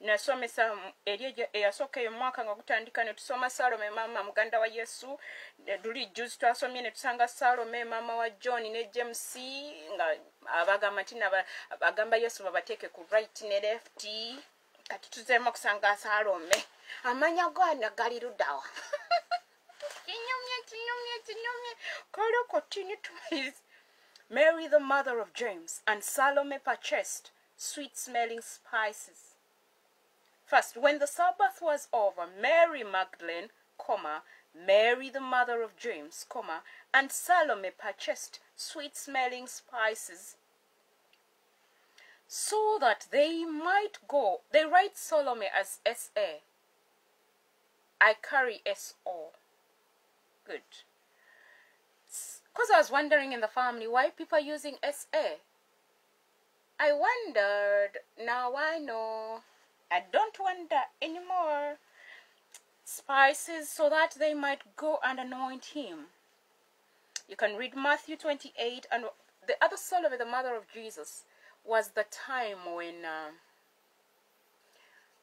Nasomesa eri eyasooka eyo mwaka nga gutandika netusoma salome mama muganda wa yesu. Luli juzi twasomye netusanga salome mama wa john ne james nga abagamba nti agamba yesu babateeke ku right ne left. Kati tuzemu okusanga salome. Amanya gwana gali ludawa. Kinyumye kinyumye kinyumye. Kale continue to Mary, the mother of James, and Salome purchased sweet smelling spices. First, when the Sabbath was over, Mary Magdalene, comma, Mary, the mother of James, comma, and Salome purchased sweet smelling spices so that they might go. They write Salome as S A. I carry S O. Good. Because I was wondering in the family why people are using SA. I wondered, now I know. I don't wonder anymore. Spices so that they might go and anoint him. You can read Matthew 28, and the other Salome, the mother of Jesus, was the time when. Uh,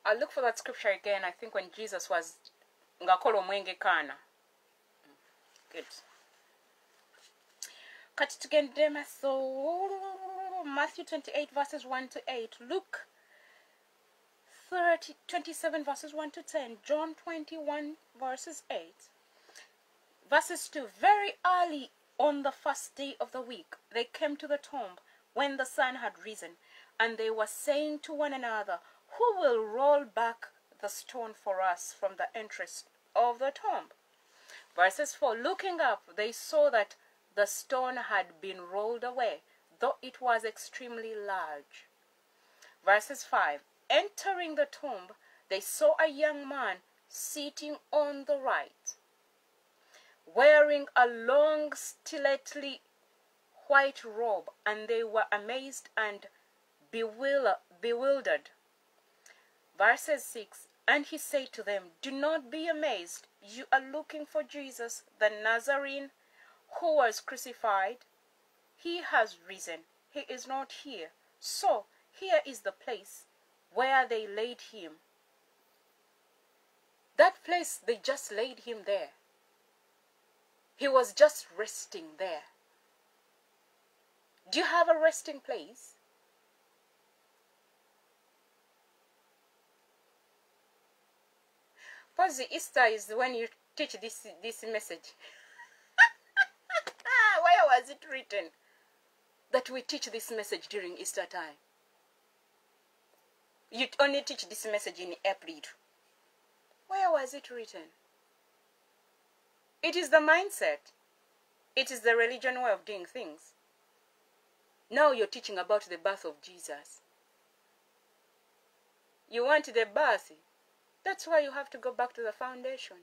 I'll look for that scripture again. I think when Jesus was mwenge kana. Good. Matthew 28 verses 1 to 8 luke 30, 27 verses 1 to 10 john 21 verses 8 verses 2 very early on the first day of the week they came to the tomb when the sun had risen and they were saying to one another who will roll back the stone for us from the entrance of the tomb? Verses 4 looking up they saw that the stone had been rolled away, though it was extremely large. Verses 5 Entering the tomb, they saw a young man sitting on the right, wearing a long, stiletly white robe, and they were amazed and bewildered. Verses 6 And he said to them, Do not be amazed. You are looking for Jesus, the Nazarene who was crucified, he has risen. He is not here. So, here is the place where they laid him. That place, they just laid him there. He was just resting there. Do you have a resting place? Because Easter is when you teach this, this message. Where was it written that we teach this message during Easter time? You only teach this message in April. Where was it written? It is the mindset. It is the religion way of doing things. Now you're teaching about the birth of Jesus. You want the birth. That's why you have to go back to the foundation.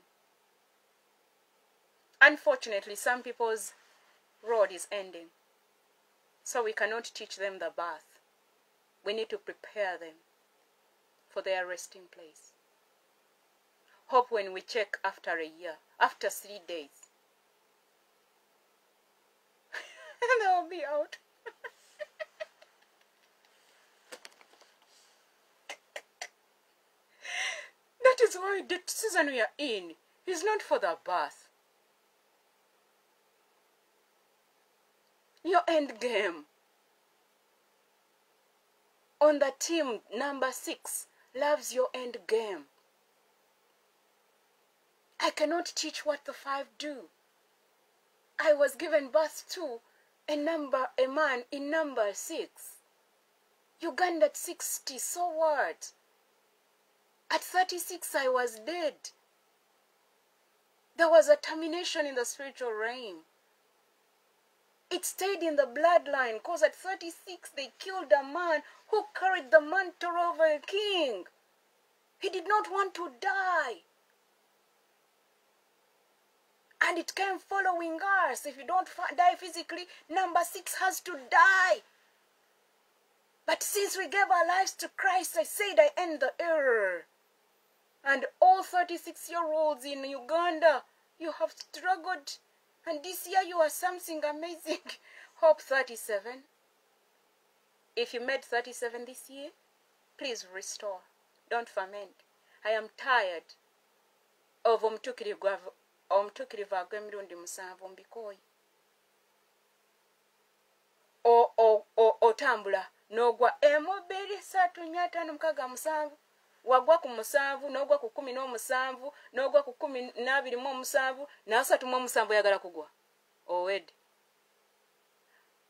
unfortunately some people's road is ending. So we cannot teach them the bath. We need to prepare them for their resting place. Hope when we check after a year after three days they'll be out. That is why the season we are in is not for the bath your end game on the team number six loves your end game i cannot teach what the five do. I was given birth to a number a man in number six. Uganda at 60 so what? At 36 i was dead. There was a termination in the spiritual realm it stayed in the bloodline because at 36 they killed a man who carried the mantle of a king. He did not want to die. And it came following us. If you don't die physically, number six has to die. But since we gave our lives to Christ, I said I end the error. And all 36 year olds in Uganda, you have struggled and this year you are something amazing. Hope 37. If you made 37 this year, please restore. Don't ferment. I am tired of omutukirivu ag'emirundi musanvu mbikooyi otambula n'ogwa emubiri satu nya ttaano mukaaga musanvu wagwa ku musanvu n'ogwa ku kumi n'omusanvu n'ogwa ku kumi n'abiri mu omusanvu n'asatu mu omusanvu oyagala kugwa? Owedde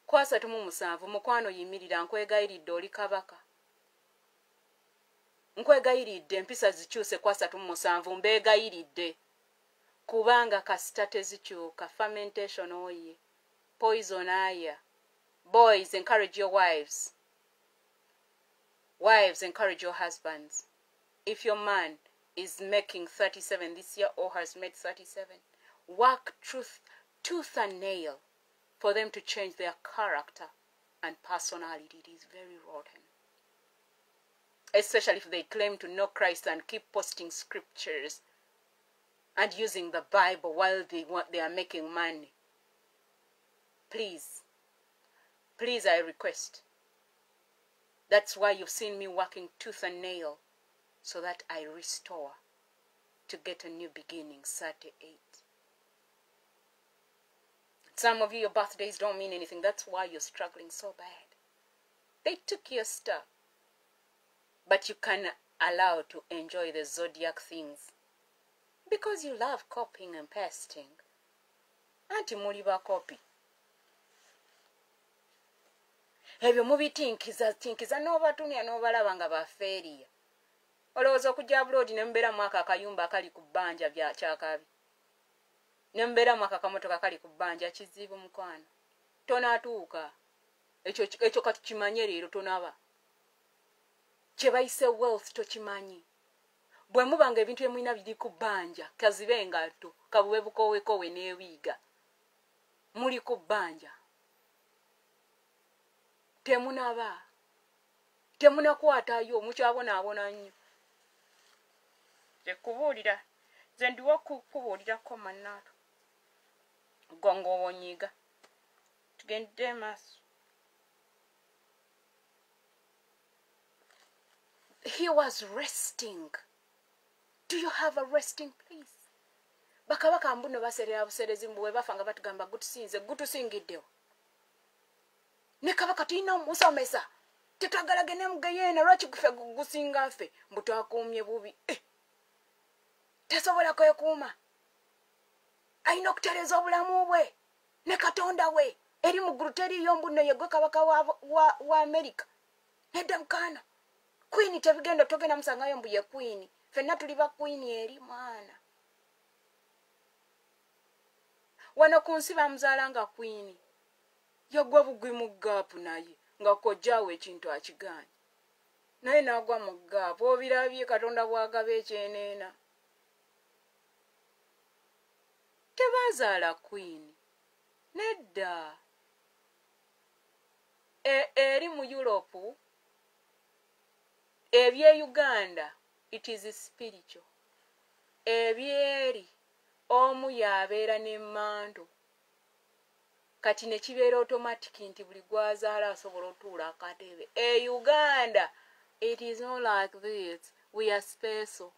kwasatu mu musanvu mukwano yimirira nkwegayiridde oli kabaka. Nkwegayiridde empisa zikyuse kwasatu mu musanvu mbeegayiridde. Kubanga kasita tezikyuka fermentation oye. Poison aya boys encourage your wives. Wives encourage your husbands if your man is making 37 this year or has made 37, work truth, tooth and nail for them to change their character and personality. It is very rotten. Especially if they claim to know Christ and keep posting scriptures and using the Bible while they want, they are making money. Please, please, I request. That's why you've seen me working tooth and nail so that I restore to get a new beginning. 38. Some of you, your birthdays don't mean anything. That's why you're struggling so bad. They took your stuff. But you can allow to enjoy the zodiac things because you love copying and pasting. anti muli bakopi ebyo mubitinkiza tinkiza n'obatunya n'obalaba nga bafeeriya olowooza okujja buloodi ne mubeera mwaka akayumba akali ku bbanja kyakabi. Ne mubeeramu akakamotoka kali ku bbanja kizibu mukwano. Tonaatuuka ekyo katukimanye leero tonaba. Kye bayise wealth tokimanyi. Bwe muba nga ebintu byemulina biri ku bbanja kazibe engatto kabuwe bukowekowe n'ewiiga. Muli ku bbanja. Temunaba. Temunakwatayo mukyabonaabona nnyo ekubuulira nze ndiwo kubuulirako mannaato gwa ngaobonyiga tugendde maaso. He was resting. Do you have a resting place? Bakabaka mbuno baserera buserezi mbu bwe bafa nga batugamba gutusinze gutusingiddewo ne kabaka tulina omusomesa. Tetwagalagene mugeyeena lwaki gufe gusinga ffe mbu twakuumye bubi. Eh. Tasobola kwekuuma. Alina okutereeza obulamu bwe ne katonda we eri muggulu teriyo mbuno yegwe kabaka wa, wa, wa amerika nedda mukaana kwini tebigenda togenda musangayo mbu ye kwini fenna tuli ba kwini eri mwana. Wano ku nsi bamuzaala nga kwini yagwa bugwi mu gaapu naye nga kojjaawo ekintu akigaanye naye n'agwa mu gaapu. Obirabye katonda bwagaba ekyeneena tebazaala queen. Nedda. E, eri mu europe ebye uganda it is spiritual. Ebyeri omu yabeera n'emmandu kati ne kibeera automatic nti buli gwazaala asobola otuula akatebe. E uganda it is not like this. We are special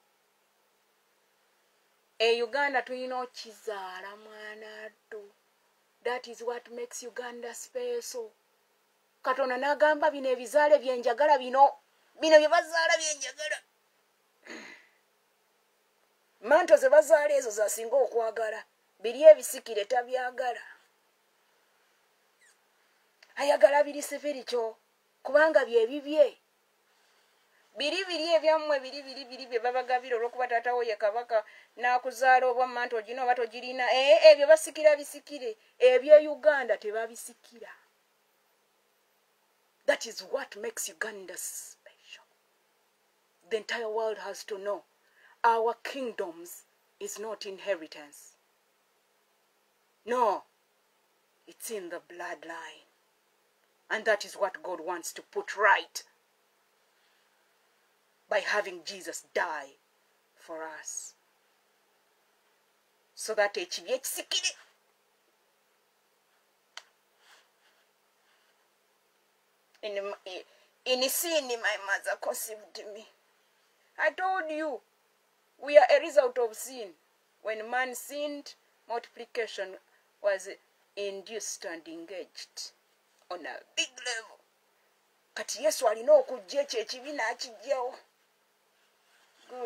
e uganda tulina okizaala mwana ddu that is what makes uganda special. Katonda n'agamba bino ebizaale byenjagala bino bino bye bazaala byenjagala manto ze bazaala ezo zasinga okwagala biri ebisikire tabyagala. Ayagala biri sibirikyo kubanga byebibye biri biri ebyammwe biri biri biri bye babagabira olwokuba taatawo ye kabaka n'akuzaala ogina oba togirina eh, eh, ee ebyo basikira bisikire ebye uganda tebabisikira that is what makes uganda special the entire world has to know our kingdoms is not inheritance. No, it's in the bloodline. And that is what God wants to put right by having Jesus die for us. So that ekibi ekisikire in, in sin my mother conceived me. I told you we are a result of sin. When man sinned, multiplication was induced and engaged on a big level. kati yesu alina okujja ekyo ekibi n'akijjawo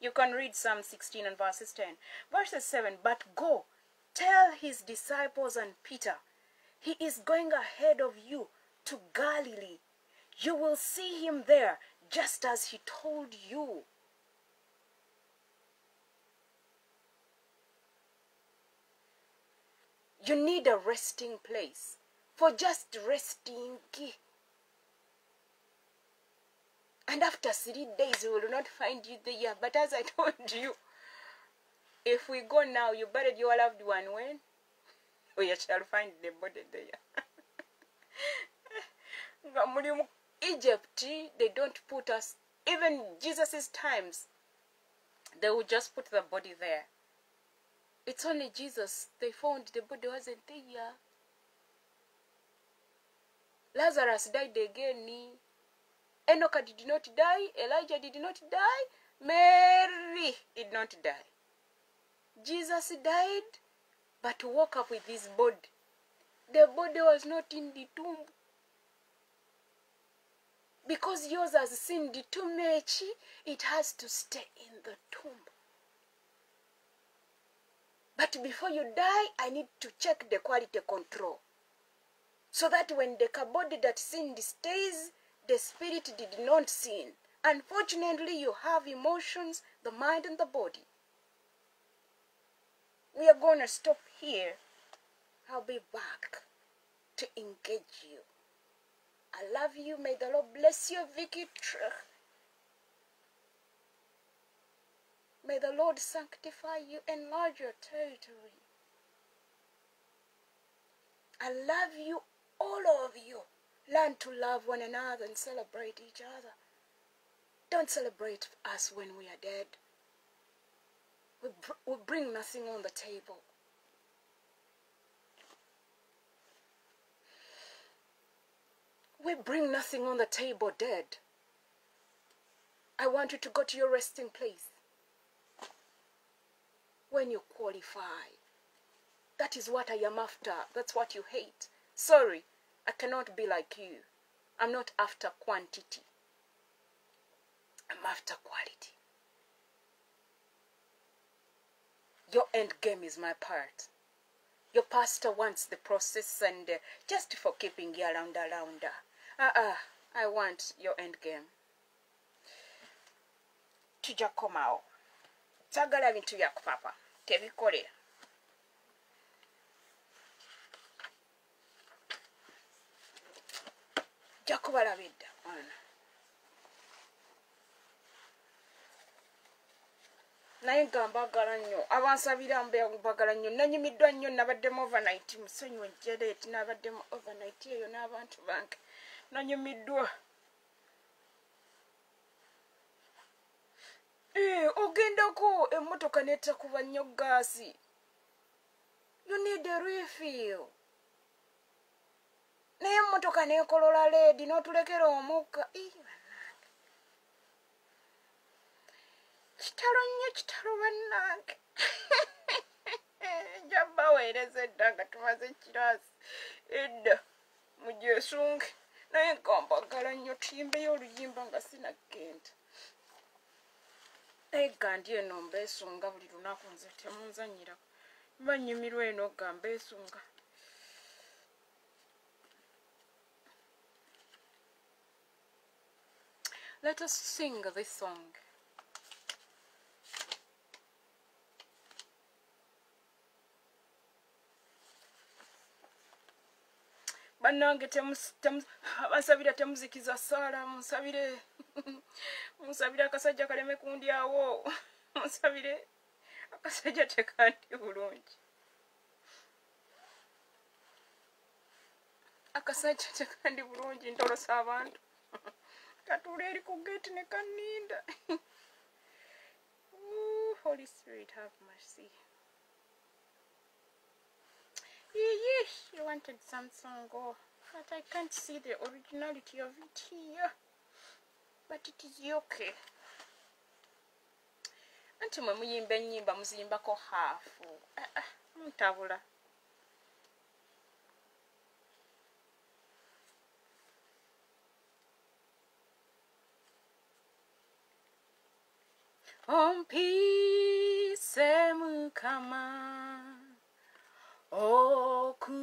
you can read psalm 16 and verses 10 verses 7 but go tell his disciples and peter he is going ahead of you to galilee. You will see him there just as he told you. You need a resting place for just resting. And after three days, we will not find you there. But as I told you, if we go now, you buried your loved one when? We shall find the body there. Egypt, they don't put us, even Jesus' times, they would just put the body there. It's only Jesus. They found the body wasn't there. Lazarus died again. Enoch did not die. Elijah did not die. Mary did not die. Jesus died, but woke up with his body. The body was not in the tomb. Because yours has sinned too much, it has to stay in the tomb. But before you die, I need to check the quality control. So that when the body that sinned stays, the spirit did not sin. Unfortunately, you have emotions, the mind, and the body. We are going to stop here. I'll be back to engage you. I love you. May the Lord bless you, Vicky Trich. May the Lord sanctify you, enlarge your territory. I love you, all of you. Learn to love one another and celebrate each other. Don't celebrate us when we are dead. We, br we bring nothing on the table. We bring nothing on the table dead. I want you to go to your resting place when you qualify. That is what I am after. That's what you hate. Sorry, I cannot be like you. I'm not after quantity. I'm after quality. Your end game is my part. your pastor wants the process and uh, just for keeping you around around uh, uh, i want your end game tujja kukomawo sagala bintu byakupapa tebikolera jja kubalaba edda mwana naye nga mbagala nnyo. Abansabira mbagala nnyo. Nanyumiddwa nnyo nabaddemu overnight musonyi wejereeti nabaddemu overnight eyo n'abantu bange. Nanyumiddwa. Eh, ogendako emmotoka netakuba nnyo gaasi you need a refill naye emmotoka nekolola leedi n'otulekera omukka bannange. Kitalo nnyo kitalo bannange. Njabaweereza edda nga tumaze ekiraasi. Edda mujesunge naye nkambagala nnyo tuyimbeyo oluyimba nga sinagenda naye gandi eno mbeesunga buli lunaku nze temunzanyira. Banyumirwa eno ga mbeesunga Let us sing this song. bannange bansabira temuzikiza saala munsabire munsabire akasajja kaleme kundyawo munsabire akasajja tekandi bulungi akasajja tekandi bulungi ntolosa abantu katuula eri ku gate ne kaninda holy spirit have mercy Yeesh, you wanted Samsung but I can't see the originality of it here. But it is okay. anti mwe muyimba ennyimba muziyimbako haafu muntabula ompise mukama. Okuru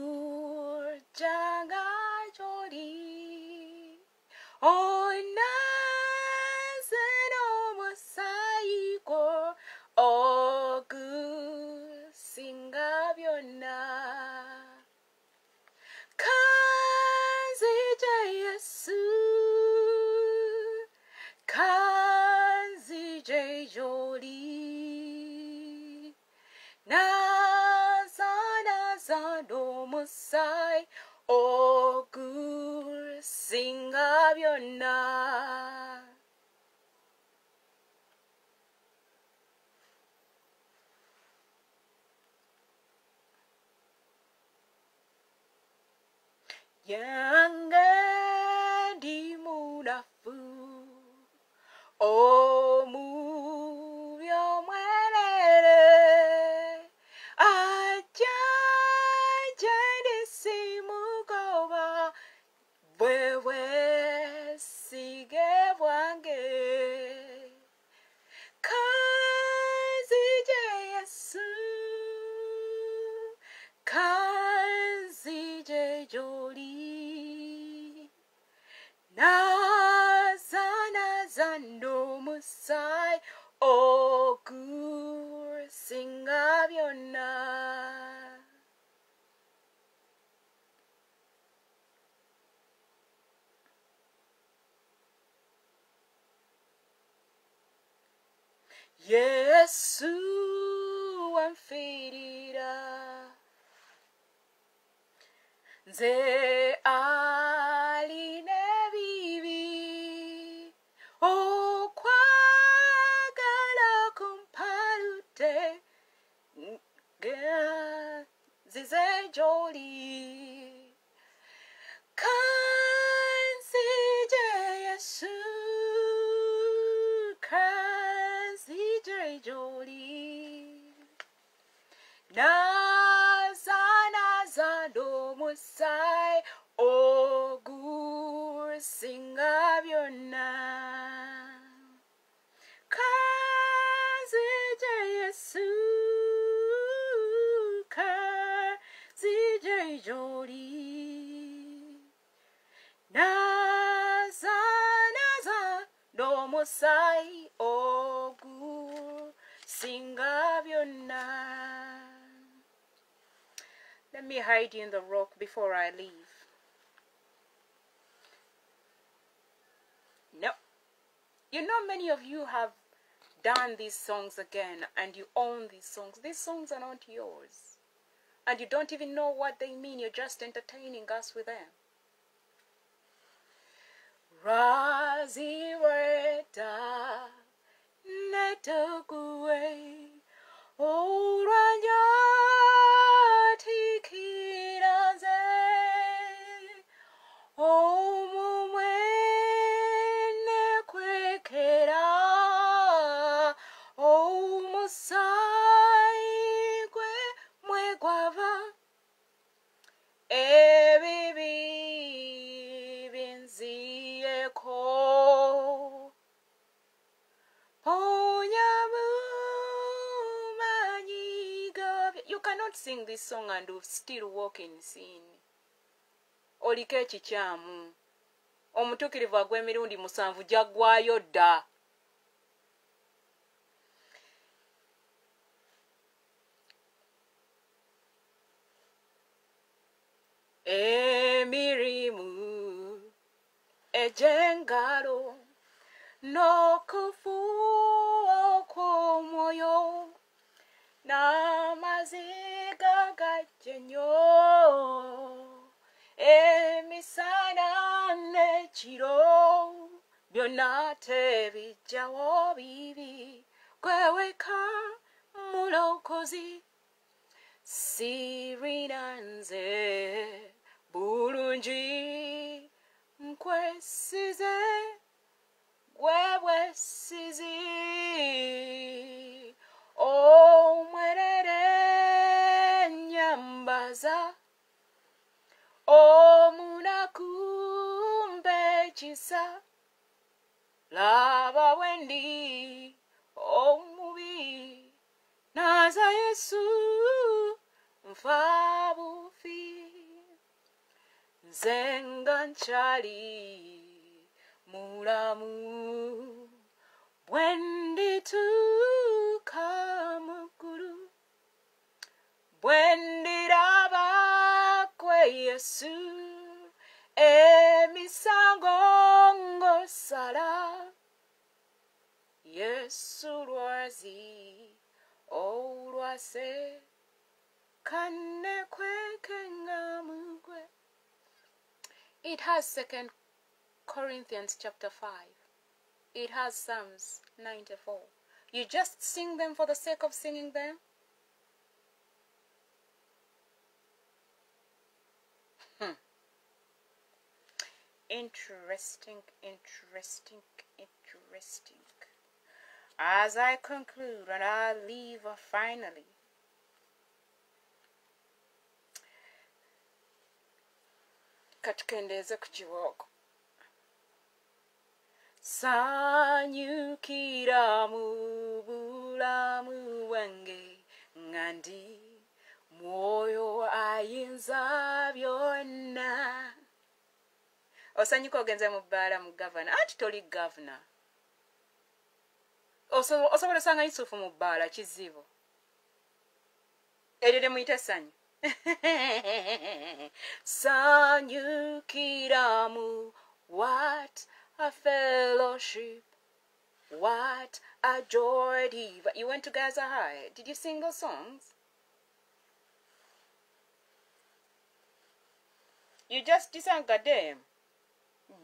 in the rock before i leave. No. You know many of you have done these songs again and you own these songs. These songs are not yours. And you don't even know what they mean. You're just entertaining us with them. Raziweta netokuwe orwanyatikiraze sing this song and still walk in sin. Oliko ekikyamu? Omutuukirivu agw'emirundi musanvu jaggwayo dda. Emirimu egy'engalo n'okufuuwa okw'omwoyo n'amaziga Señor, en mi sana nechiro, byonate bijjawo bibi, mulo mulokozi, si nze bulungi nkwesize gwe bwesizi. Omwere nyambaza omunaku mpekisa laba wendi omubi. Naza yesu nfa bufi. Nze nga nkyali mulamu. Bwe ndituuka mu ggulu bwe ndiraba kwe yesu emisango ng'osala. Yesu lwazi olwase it has second corinthians chapter 5 it has psalms 94 you just sing them for the sake of singing them Interesting, interesting, interesting. As I conclude and I leave finally, katukendeeze ku kibooko saanyukira mu bulamu bwange nga ndi mwoyo ayinza byonna osanyuka ogenze mu bbaala mu gavana. Anti toli gavana. Oso- osobola osanga yusufu mu bbaala kizibu. Eryo lyemuyita essanyu. Sanyukira mu what a fellowship what a joy diva you went to gaza high. Did you sing those songs? You just disanga them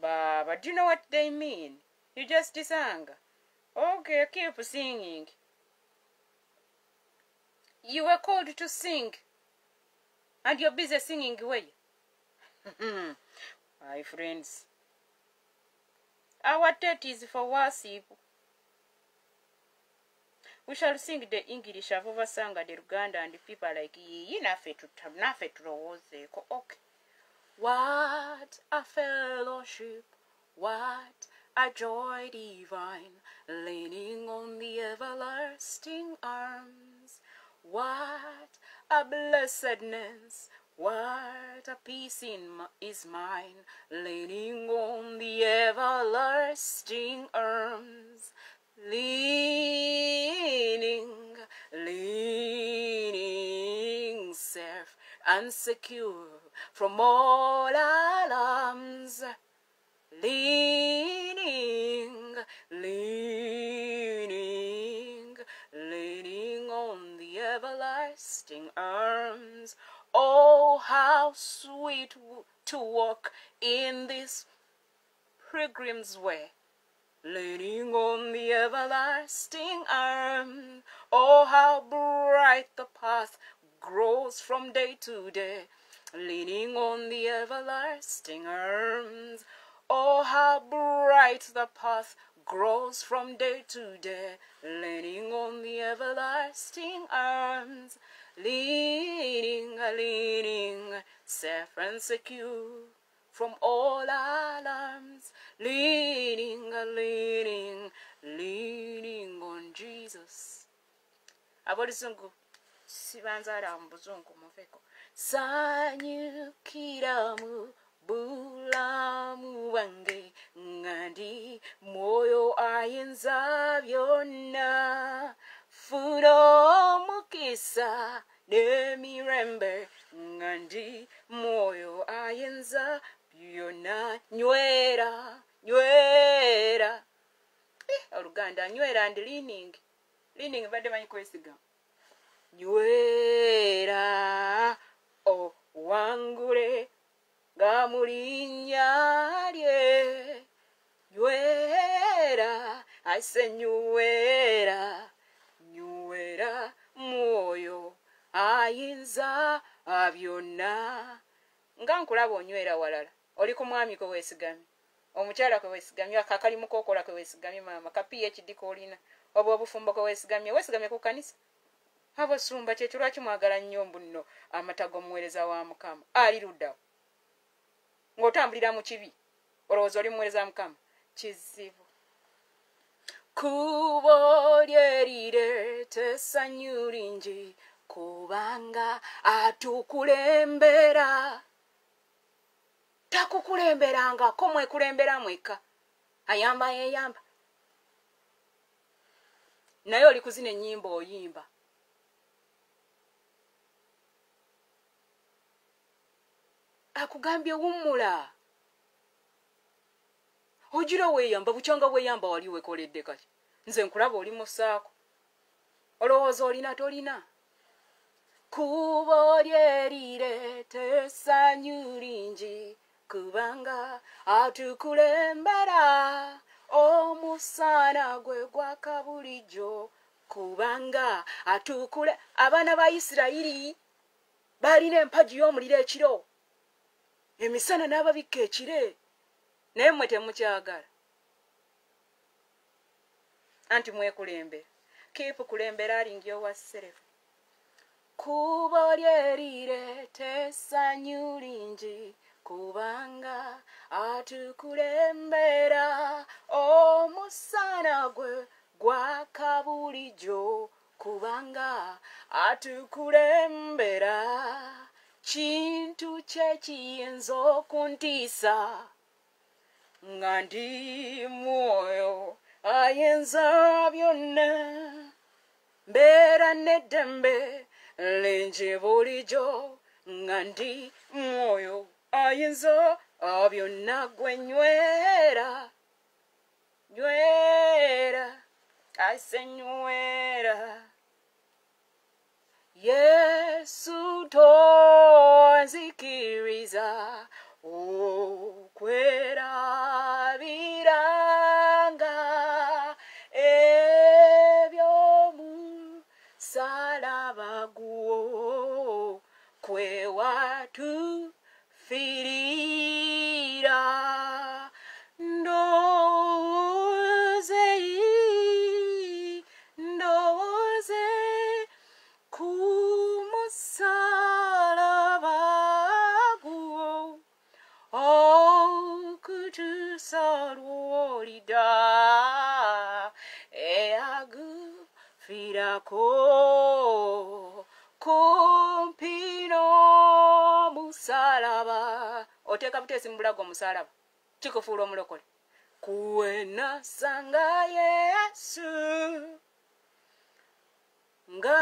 baba do you know what they mean? You just sang. okay keep singing. You were called to sing and you're busy singing away my friends our date is for worship. We shall sing the english avovasanga the Uganda and people like to tuta- naffe tulowoozeeko okay what a fellowship what a joy divine leaning on the everlasting arms. What a blessedness What a peace in my, is mine, leaning on the everlasting arms, leaning, leaning safe and secure from all alarms, leaning, leaning, leaning on the everlasting arms. Oh, how sweet to walk in this pilgrim's way, leaning on the everlasting arm. Oh, how bright the path grows from day to day, leaning on the everlasting arms. Oh, how bright the path grows from day to day, leaning on the everlasting arms leaning, leaning, safe and secure from all alarms, leaning, leaning, leaning on Jesus. abalizungu sibanzala mu buzungu muveko sanyukiramu bulamu bwange nga ndi mwoyo ayinza byonna. Funa omukisa n'emirembe nga ndi mwoyo ayinza byonna. Nywera nywera. Eh, oluganda nywera ndi lining lining badde manyi kwesiga. Nywera owangule nga mulinnya lye. Nywera ase nywera nywera mwoyo ayinza byonna. Nga nkulaba onywera walala oli ku mwami kwe weesigamye omukyala kwe weesigamye akakalimu kokola kwe weesigamye maama ka phd koolina oba obufumbo kwe weesigamye weesigamye ku kanisa abasumba kyekyo lwaki mwagala nnyo mbu nno amata g'omuweereza wa mukama? Ali luddawo ng'otambulira mu kibi olowooza oli muweereza wa mukama? Kizibu. Kubo lyerirete essanyu lingi kubanga atukulembera. Takukulemberangako mwekulembera mweka. Ayamba yeyamba. Naye oli kuzina ennyimba oyimba akugambye wummula. Ogira weeyamba bukyanga weeyamba wali wekoledde kati. Nze nkulaba oli musaako. Olowooza olina tolina? Kuba olyerireeta essanyu lingi kubanga atukulembera omusaana gwe gwaka bulijjo kubanga atukule. Abaana ba isirayiri baalina empagi y'omuliro ekiro emisana n'ababikka ekire naye mmwe temukyagala. Anti mwekulembera. Kipu kulembera alingi owaserefu kuba lyerireeta essanyu lingi kubanga atukulembera omusana gwe gwaka bulijjo kubanga atukulembera kintu kyekiyinza okuntiisa nga ndi mwoyo ayinza byonna mbeera neddembe lingi bulijjo. Nga ndi mwoyo ayinza byonna gwe nywera nywera Yesu to zikiriza okwera. Oh, eagufirako kumpino musalaba oteeka buteesi mu bulago omusalaba kikufuula omulokole kuwenasanga yesu nga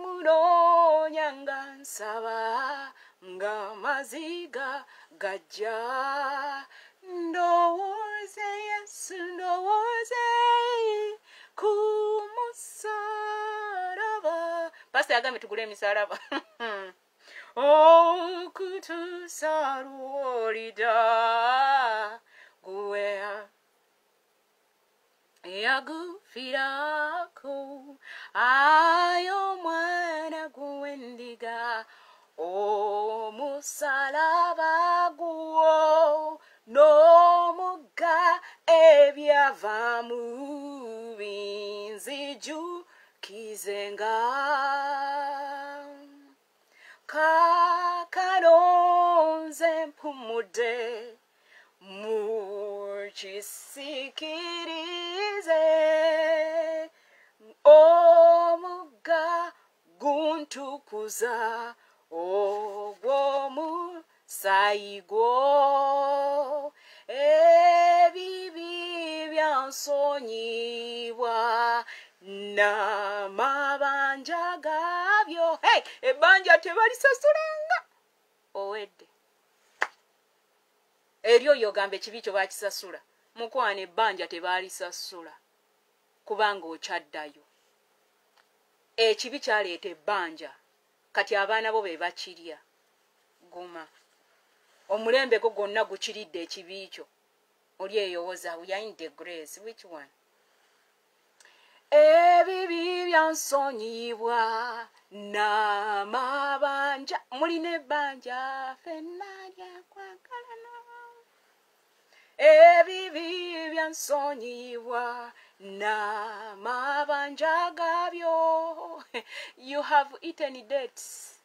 munoonya nga nsaba nga maziga gajja ndowooze yesu ndowooze ku musalaba pasita yagambye tugule emisalaba okutusalwolida guwea yagufirako ayo mwana guwendiga omusalaba guwo n'omugga ebyavamu binzijukizenga kakanonze mpumude mukisikirize omugga guntukuza ogw'omusayigwo ebibi byansonyibwa n'amabanja gaabyo hey, ebbanja tebalisasulanga owedde. Eri oyo ogamba ekibi kyo bakisasula. Mukwana ebbanja tebaalisasula kubanga okyaddayo. Ekibi kyaleeta ebbanja. Kati abaana bo be bakirya. Guma. Omulembe go gwonna gukiridde ekibi kyo. Oli eyowoza yain the grace. Which one ebibi byansonyibwa n'amabanja. Mulina ebbanja fenna lyakwagalana ebibi byansonyibwa n'amabanja gaabyo. You have eaten dates.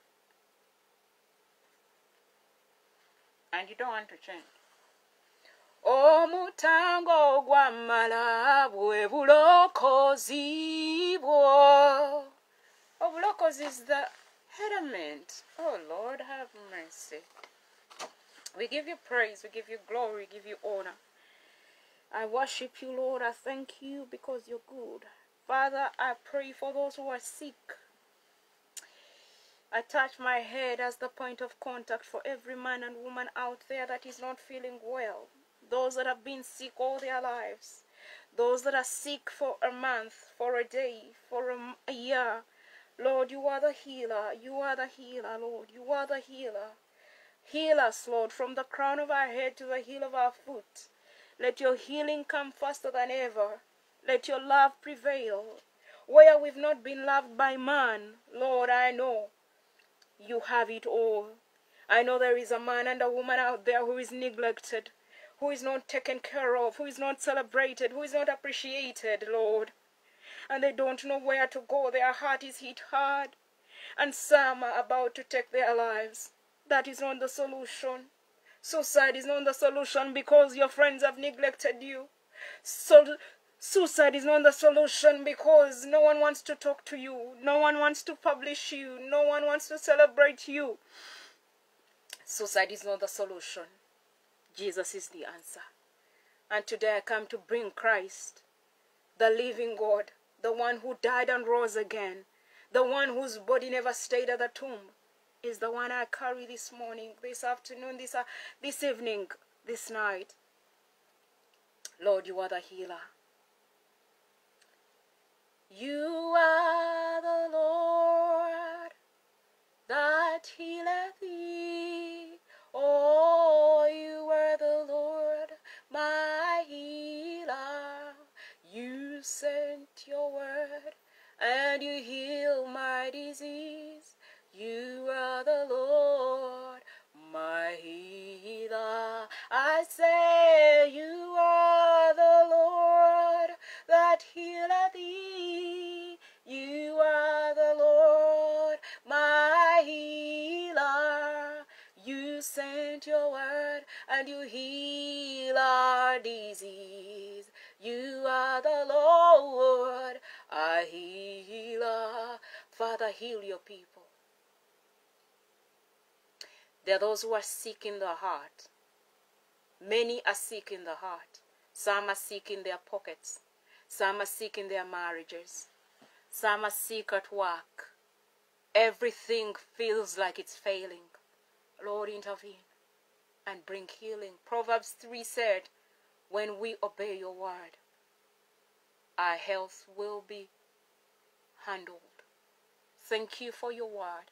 And you don't want to change omutango ogwammala bwe bulokozi bwo obulokozi is the element oh lord have mercy we give you praise we give you glory we give you honor I worship you, Lord. I thank you because you're good. Father, I pray for those who are sick. I touch my head as the point of contact for every man and woman out there that is not feeling well. Those that have been sick all their lives. Those that are sick for a month, for a day, for a, a year. Lord, you are the healer. You are the healer, Lord. You are the healer. Heal us, Lord, from the crown of our head to the heel of our foot. Let your healing come faster than ever. Let your love prevail. Where we've not been loved by man, Lord, I know you have it all. I know there is a man and a woman out there who is neglected, who is not taken care of, who is not celebrated, who is not appreciated, Lord. And they don't know where to go. Their heart is hit hard. And some are about to take their lives. That is not the solution. Suicide is not the solution because your friends have neglected you. So, suicide is not the solution because no one wants to talk to you. No one wants to publish you. No one wants to celebrate you. Suicide is not the solution. Jesus is the answer. And today I come to bring Christ, the living God, the one who died and rose again, the one whose body never stayed at the tomb, is the one I carry this morning, this afternoon, this, uh, this evening, this night. Lord, you are the healer. You are the Lord that healeth thee. Oh, you sent your word and you heal my disease. You are the Lord, my healer. I say, You are the Lord that healeth thee. You are the Lord, my healer. You sent your word and you heal our disease. Lord, healer. Father, heal your people. There are those who are seeking the heart. Many are seeking the heart. Some are seeking their pockets. Some are seeking their marriages. Some are sick at work. Everything feels like it's failing. Lord, intervene and bring healing. Proverbs 3 said, When we obey your word, our health will be handled. Thank you for your word.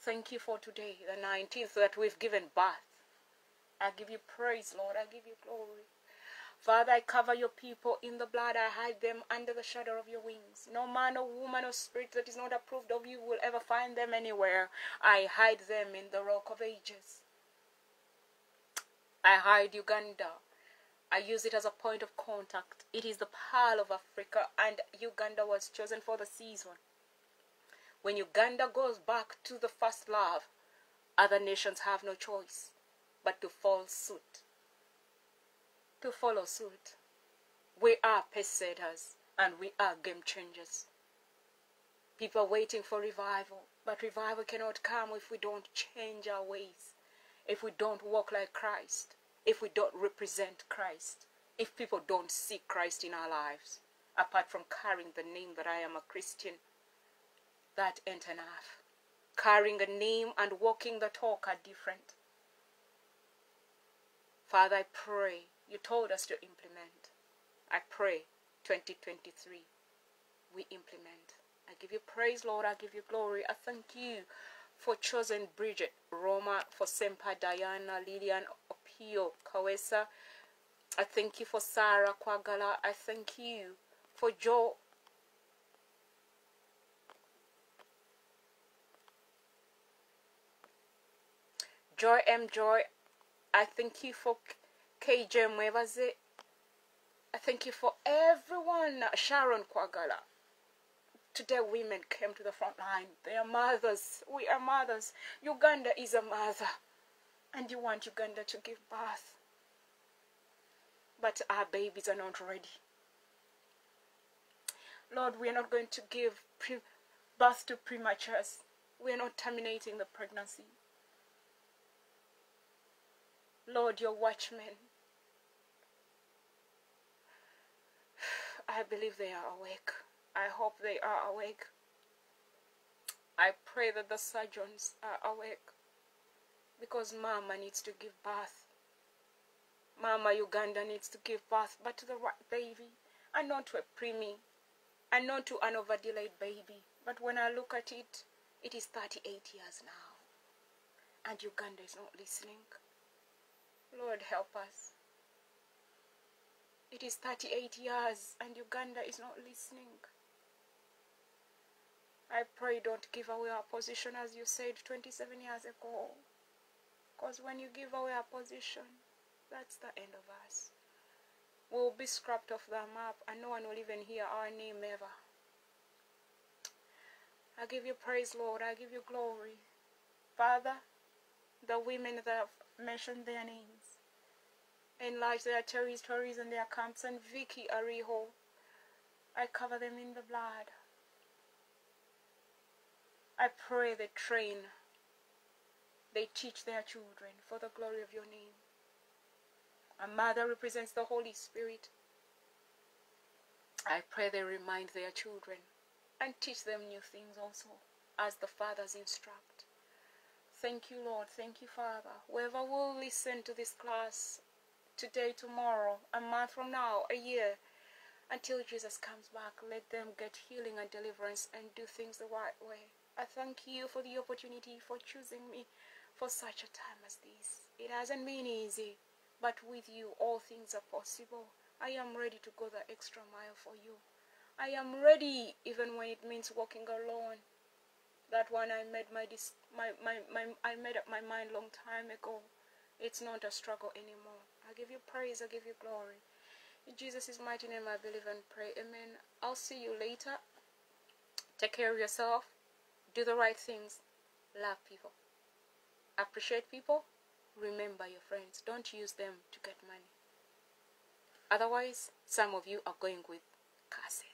Thank you for today, the 19th, that we've given birth. I give you praise, Lord. I give you glory. Father, I cover your people in the blood. I hide them under the shadow of your wings. No man or woman or spirit that is not approved of you will ever find them anywhere. I hide them in the rock of ages. I hide Uganda. I use it as a point of contact. It is the pearl of Africa, and Uganda was chosen for the season. When Uganda goes back to the first love, other nations have no choice but to follow suit. To follow suit. We are pace setters and we are game changers. People are waiting for revival, but revival cannot come if we don't change our ways, if we don't walk like Christ, if we don't represent Christ, if people don't see Christ in our lives, apart from carrying the name that I am a Christian that ain't enough. Carrying a name and walking the talk are different. Father, I pray you told us to implement. I pray 2023 we implement. I give you praise, Lord. I give you glory. I thank you for chosen Bridget, Roma, for Sempa, Diana, Lillian, Opio, Kawesa. I thank you for Sarah Kwagala. I thank you for Joe Joy M. Joy, I thank you for KJ Mwebaze. I thank you for everyone. Sharon Kwagala. Today, women came to the front line. They are mothers. We are mothers. Uganda is a mother. And you want Uganda to give birth. But our babies are not ready. Lord, we are not going to give birth to prematures. We are not terminating the pregnancy. Lord, your watchmen. I believe they are awake. I hope they are awake. I pray that the surgeons are awake because Mama needs to give birth. Mama Uganda needs to give birth, but to the right baby and not to a preemie and not to an over delayed baby. But when I look at it, it is 38 years now, and Uganda is not listening. Lord, help us. It is 38 years and Uganda is not listening. I pray don't give away our position as you said 27 years ago. Because when you give away our position, that's the end of us. We'll be scrapped off the map and no one will even hear our name ever. I give you praise, Lord. I give you glory. Father, the women that have mentioned their names. Enlarge their territories and their camps, and Vicky Ariho. I cover them in the blood. I pray the train, they teach their children for the glory of your name. A mother represents the Holy Spirit. I pray they remind their children and teach them new things also as the fathers instruct. Thank you, Lord. Thank you, Father. Whoever will listen to this class today, tomorrow, a month from now, a year, until Jesus comes back, let them get healing and deliverance and do things the right way. I thank you for the opportunity for choosing me for such a time as this. It hasn't been easy, but with you, all things are possible. I am ready to go the extra mile for you. I am ready even when it means walking alone that one I made my, dis- my, my, my I made up my mind long time ago. It's not a struggle anymore. I give you praise, I give you glory. In Jesus' mighty name I believe and pray. Amen. I'll see you later. Take care of yourself. Do the right things. Love people. Appreciate people. Remember your friends. Don't use them to get money. Otherwise, some of you are going with curses.